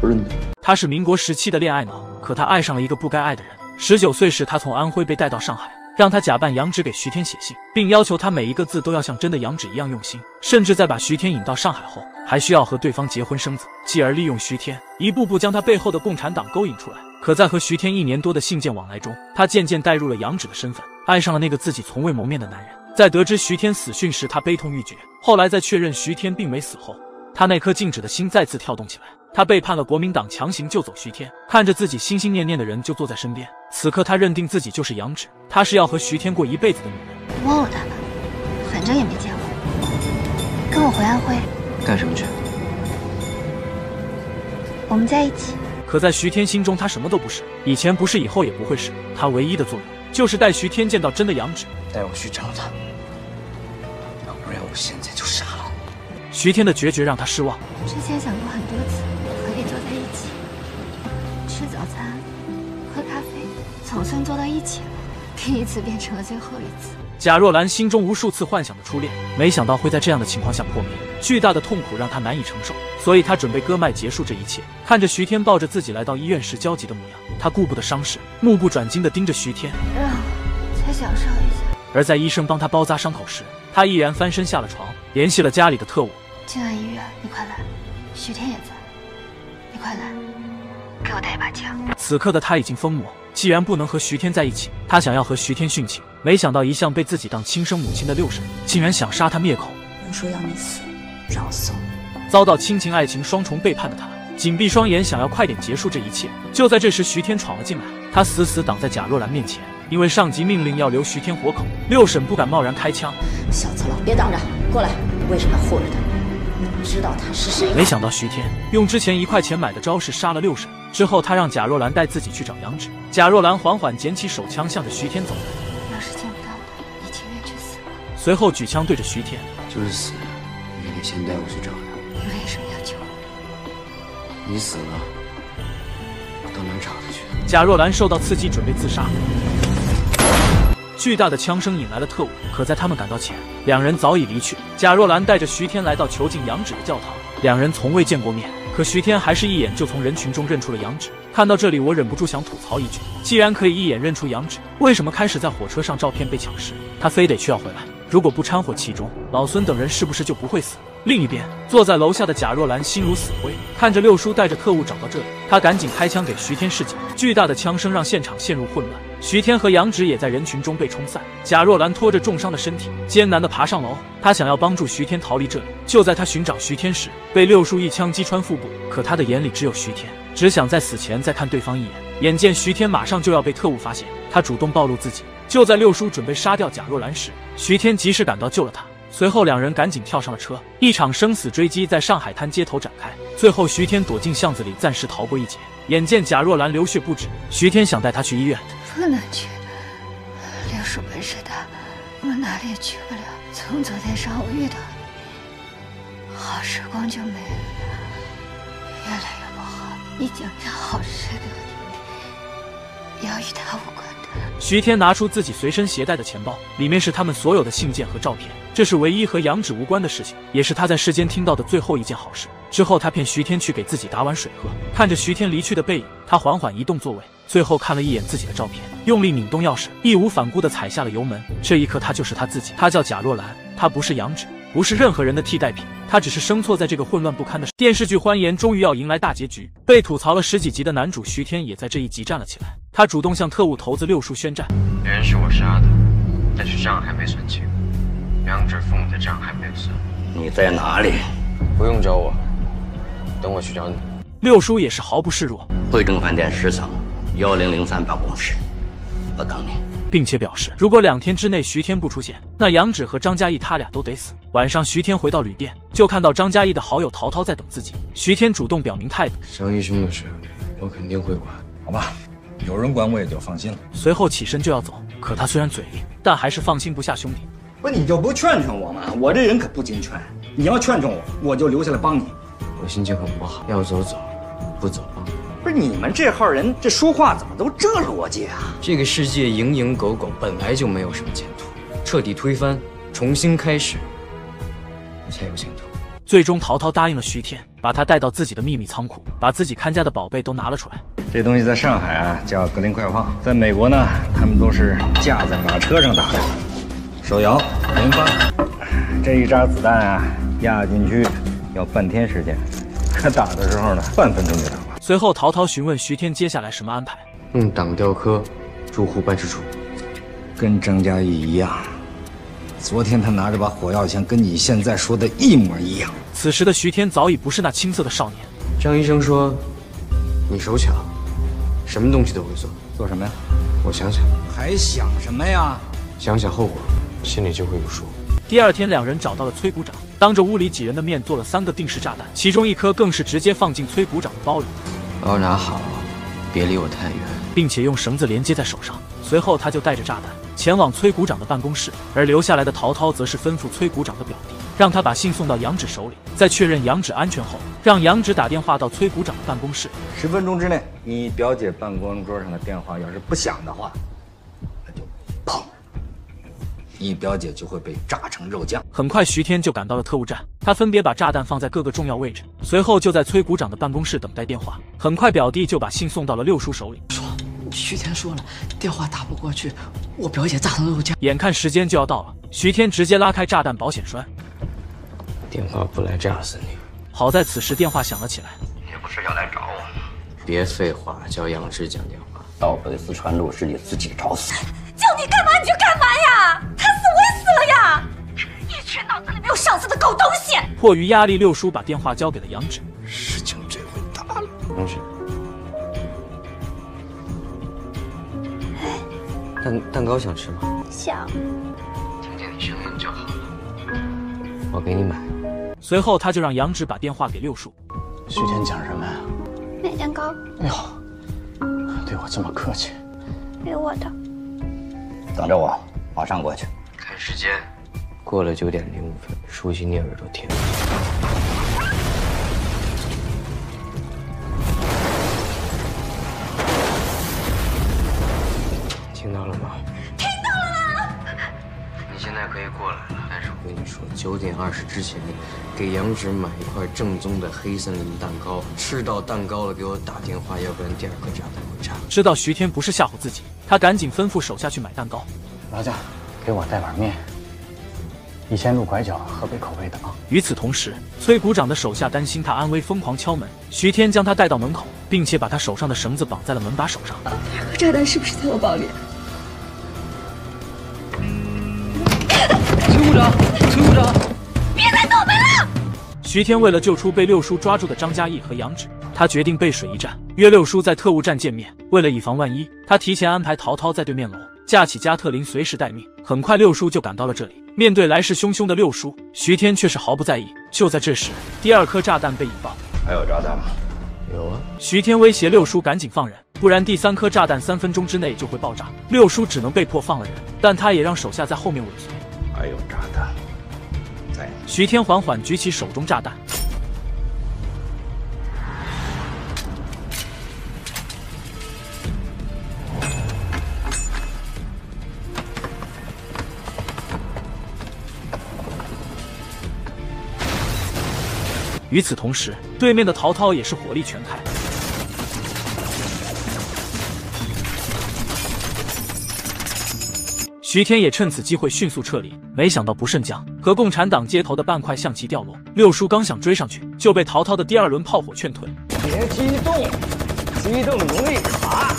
不认得。
他是民国时期的恋爱脑，可他爱上了一个不该爱的人。十九岁时，他从安徽被带到上海。让他假扮杨芷给徐天写信，并要求他每一个字都要像真的杨芷一样用心，甚至在把徐天引到上海后，还需要和对方结婚生子，继而利用徐天，一步步将他背后的共产党勾引出来。可在和徐天一年多的信件往来中，他渐渐带入了杨芷的身份，爱上了那个自己从未谋面的男人。在得知徐天死讯时，他悲痛欲绝。后来在确认徐天并没死后，他那颗静止的心再次跳动起来。他背叛了国民党，强行救走徐天，看着自己心心念念的人就坐在身边。此刻他认定自己就是杨芷，他是要和徐天过一辈子的女人。
忘了他吧，反正也没见过。跟我回安徽
干什么去？
我们在一起。
可在徐天心中，他什么都不是，以前不是，以后也不会是。他唯一的作用就是带徐天见到真的杨芷，
带我去找他，要不然我现在就杀了
你。徐天的决绝让他失望。
之前想过很多次。总算坐到一起了，第一次变成了最后一次。
贾若兰心中无数次幻想的初恋，没想到会在这样的情况下破灭，巨大的痛苦让她难以承受，所以她准备割脉结束这一切。看着徐天抱着自己来到医院时焦急的模样，她顾不得伤势，目不转睛的盯着徐天。
让我再享受一下。
而在医生帮她包扎伤口时，她毅然翻身下了床，联系了家里的特务。
静安医院，你快来，徐天也在，你快来，给我带一把枪。
此刻的他已经疯魔。既然不能和徐天在一起，他想要和徐天殉情。没想到一向被自己当亲生母亲的六婶，竟然想杀他灭口。
人说要你死，找死！
遭到亲情爱情双重背叛的他，紧闭双眼，想要快点结束这一切。就在这时，徐天闯了进来，他死死挡在贾若兰面前，因为上级命令要留徐天活口，六婶不敢贸然开枪。
小次郎，别挡着，过来！为什么要护着他？你知道他是谁？
没想到徐天用之前一块钱买的招式杀了六婶。之后，他让贾若兰带自己去找杨芷。贾若兰缓缓捡起手枪，向着徐天走
来。要是见不到他，你情愿去死吗？
随后举枪对着徐天，
就是死，你也得先带我去找他。
你为什么要救我？
你死了，我到哪找他去？
贾若兰受到刺激，准备自杀。巨大的枪声引来了特务，可在他们赶到前，两人早已离去。贾若兰带着徐天来到囚禁杨芷的教堂，两人从未见过面。可徐天还是一眼就从人群中认出了杨芷。看到这里，我忍不住想吐槽一句：既然可以一眼认出杨芷，为什么开始在火车上照片被抢时，他非得去要回来？如果不掺和其中，老孙等人是不是就不会死？另一边，坐在楼下的贾若兰心如死灰，看着六叔带着特务找到这里，他赶紧开枪给徐天示警。巨大的枪声让现场陷入混乱，徐天和杨芷也在人群中被冲散。贾若兰拖着重伤的身体，艰难地爬上楼，他想要帮助徐天逃离这里。就在他寻找徐天时，被六叔一枪击穿腹部。可他的眼里只有徐天，只想在死前再看对方一眼。眼见徐天马上就要被特务发现，他主动暴露自己。就在六叔准备杀掉贾若兰时，徐天及时赶到救了他。随后，两人赶紧跳上了车，一场生死追击在上海滩街头展开。最后，徐天躲进巷子里，暂时逃过一劫。眼见贾若兰流血不止，徐天想带她去医院。
不能去，六叔本事大，我哪里也去不了。从昨天上午遇到你，
好时光就没了，越来越不好。你讲讲好事给我听，要与他无关的。
徐天拿出自己随身携带的钱包，里面是他们所有的信件和照片，这是唯一和杨芷无关的事情，也是他在世间听到的最后一件好事。之后，他骗徐天去给自己打碗水喝，看着徐天离去的背影，他缓缓移动座位，最后看了一眼自己的照片，用力拧动钥匙，义无反顾地踩下了油门。这一刻，他就是他自己，他叫贾若兰，他不是杨芷。不是任何人的替代品，他只是生错在这个混乱不堪的电视剧。欢颜终于要迎来大结局，被吐槽了十几集的男主徐天也在这一集站了起来。他主动向特务头子六叔宣战：
人是我杀的，但是账还没算清，杨芷父母的账还没有算。
你在哪里？
不用找我，等我去找你。
六叔也是毫不示弱：
汇正饭店十层幺零零三办公室，我等你。
并且表示，如果两天之内徐天不出现，那杨芷和张嘉译他俩都得死。晚上，徐天回到旅店，就看到张嘉译的好友陶陶在等自己。徐天主动表明态度：
张医生的事，我肯定会管。
好吧，有人管我也就放心了。
随后起身就要走，可他虽然嘴硬，但还是放心不下兄弟。
不，你就不劝劝我吗？我这人可不经劝。你要劝劝我，我就留下来帮你。
我心情很不好，要走走，不走帮。
不是你们这号人，这说话怎么都这逻辑啊？
这个世界蝇营狗苟，本来就没有什么前途，彻底推翻，重新开始，才有前途。
最终，陶陶答应了徐天，把他带到自己的秘密仓库，把自己看家的宝贝都拿了出来。
这东西在上海啊叫格林快放，在美国呢，他们都是架在马车上打的，手摇连发。这一扎子弹啊压进去要半天时间，可打的时候呢，半分钟就打完。
随后，陶陶询问徐天接下来什么安排。
用党调科驻沪办事处，
跟张嘉译一样。昨天他拿着把火药枪，跟你现在说的一模一样。
此时的徐天早已不是那青涩的少年。
张医生说：“你手巧，什么东西都会做。
做什么呀？
我想想。
还想什么呀？
想想后果，心里就会有数。”
第二天，两人找到了崔股长，当着屋里几人的面做了三个定时炸弹，其中一颗更是直接放进崔股长的包里。
包拿好，别离我太远，
并且用绳子连接在手上。随后，他就带着炸弹前往崔股长的办公室，而留下来的陶涛则是吩咐崔股长的表弟，让他把信送到杨芷手里，在确认杨芷安全后，让杨芷打电话到崔股长的办公室。
十分钟之内，你表姐办公桌上的电话要是不响的话。你表姐就会被炸成肉酱。
很快，徐天就赶到了特务站，他分别把炸弹放在各个重要位置，随后就在崔股长的办公室等待电话。很快，表弟就把信送到了六叔手里。
说，徐天说了，电话打不过去，我表姐炸成肉酱。
眼看时间就要到了，徐天直接拉开炸弹保险栓，
电话不来炸死你。
好在此时电话响了起来，
你不是要来找我吗？
别废话，叫杨志讲电话。
到北四川路是你自己找死。
叫你干嘛你就干嘛呀！他死我也死了呀！一群脑子里没有上司的狗东西！
迫于压力，六叔把电话交给了杨芷。
事情这回大了，
杨芷，蛋蛋糕想吃吗？
想。
听见你声音就好了，我给你买。
随后他就让杨芷把电话给六叔。
徐天讲什么呀？
买蛋糕。
哎呦，对我这么客气。
给我的。
等着我，马上过去。
看时间，过了九点零五分，竖起你耳朵听。听到了吗？
听到了。
你现在可以过来了，但是我跟你说，九点二十之前，给杨芷买一块正宗的黑森林蛋糕。吃到蛋糕了，给我打电话，要不然第二颗炸弹会炸。
知道徐天不是吓唬自己，他赶紧吩咐手下去买蛋糕。
老贾，给我带碗面。你先路拐角，河北口味的啊。
与此同时，崔股长的手下担心他安危，疯狂敲门。徐天将他带到门口，并且把他手上的绳子绑在了门把手上。
两个炸弹是不是在我包里？
崔股长，崔股长！
徐天为了救出被六叔抓住的张嘉译和杨芷，他决定背水一战，约六叔在特务站见面。为了以防万一，他提前安排陶涛在对面楼架起加特林，随时待命。很快，六叔就赶到了这里。面对来势汹汹的六叔，徐天却是毫不在意。就在这时，第二颗炸弹被引爆。
还有炸弹吗？
有啊。
徐天威胁六叔赶紧放人，不然第三颗炸弹三分钟之内就会爆炸。六叔只能被迫放了人，但他也让手下在后面尾随。
还有炸弹，在。
徐天缓缓举起手中炸弹。与此同时，对面的陶涛也是火力全开。徐天也趁此机会迅速撤离，没想到不慎将和共产党接头的半块象棋掉落。六叔刚想追上去，就被陶涛的第二轮炮火劝退。
别激动，激动容易卡。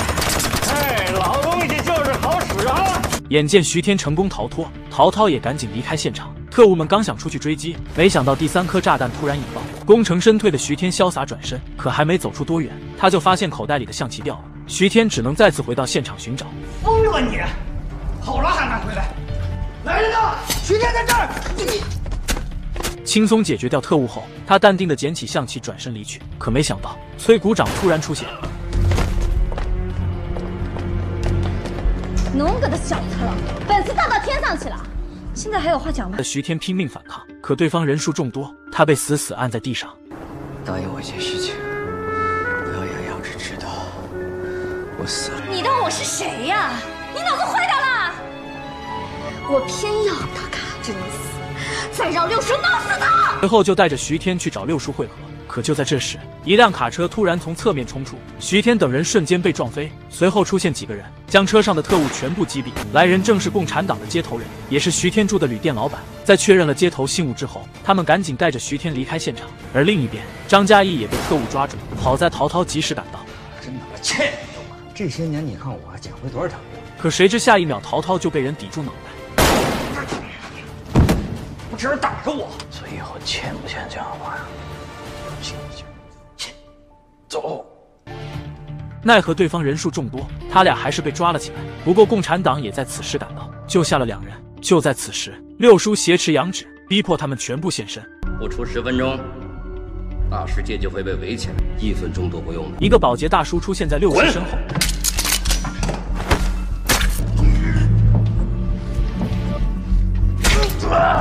哎，老东西就是好使啊！
眼见徐天成功逃脱，陶涛也赶紧离开现场。特务们刚想出去追击，没想到第三颗炸弹突然引爆，功成身退的徐天潇洒转身，可还没走出多远，他就发现口袋里的象棋掉了。徐天只能再次回到现场寻找。
疯了吧你！跑了还敢回来？来人呐！徐天在这儿！你
轻松解决掉特务后，他淡定的捡起象棋，转身离去。可没想到，崔股长突然出现。
侬个的小特，本事大到天上去了，现在还有话讲吗？
徐天拼命反抗，可对方人数众多，他被死死按在地上。
答应我一件事情，不要让杨志知道我死了。
你当我是谁呀？你脑子坏掉了！我偏要他看着你死，再让六叔弄死他。
随后就带着徐天去找六叔会合。可就在这时，一辆卡车突然从侧面冲出，徐天等人瞬间被撞飞。随后出现几个人，将车上的特务全部击毙。来人正是共产党的接头人，也是徐天住的旅店老板。在确认了接头信物之后，他们赶紧带着徐天离开现场。而另一边，张嘉译也被特务抓住。好在陶涛及时赶到，
真他妈欠揍啊！这些年你看我捡回多少条命？
可谁知下一秒，陶涛就被人抵住脑袋。
不知打着我，
所以以后欠不欠这样的话呀？走。
奈何对方人数众多，他俩还是被抓了起来。不过共产党也在此时赶到，救下了两人。就在此时，六叔挟持杨芷，逼迫他们全部现身。
不出十分钟，大世界就会被围起来，一分钟都不用
一个保洁大叔出现在六叔身后。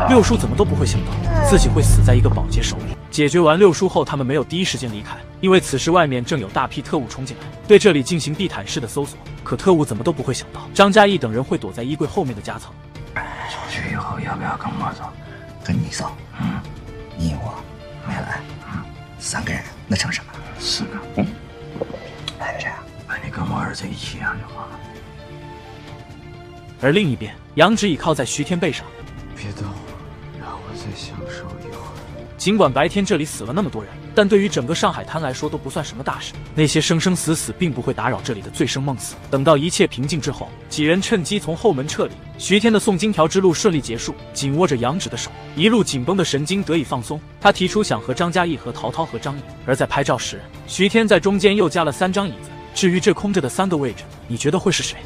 六叔怎么都不会想到自己会死在一个保洁手里。解决完六叔后，他们没有第一时间离开，因为此时外面正有大批特务冲进来，对这里进行地毯式的搜索。可特务怎么都不会想到，张嘉译等人会躲在衣柜后面的夹层。
出去以后要不要跟我走？
跟你走？
嗯，
你我梅兰，
嗯，
三个人那成什么？
四个。
嗯，还有谁啊？
那你跟我儿子一起养就好了。
而另一边，杨芷倚靠在徐天背上。
别动，让我再享受一会儿。
尽管白天这里死了那么多人，但对于整个上海滩来说都不算什么大事。那些生生死死并不会打扰这里的醉生梦死。等到一切平静之后，几人趁机从后门撤离。徐天的送金条之路顺利结束，紧握着杨芷的手，一路紧绷的神经得以放松。他提出想和张嘉译和陶涛和张毅。而在拍照时，徐天在中间又加了三张椅子。至于这空着的三个位置，你觉得会是谁？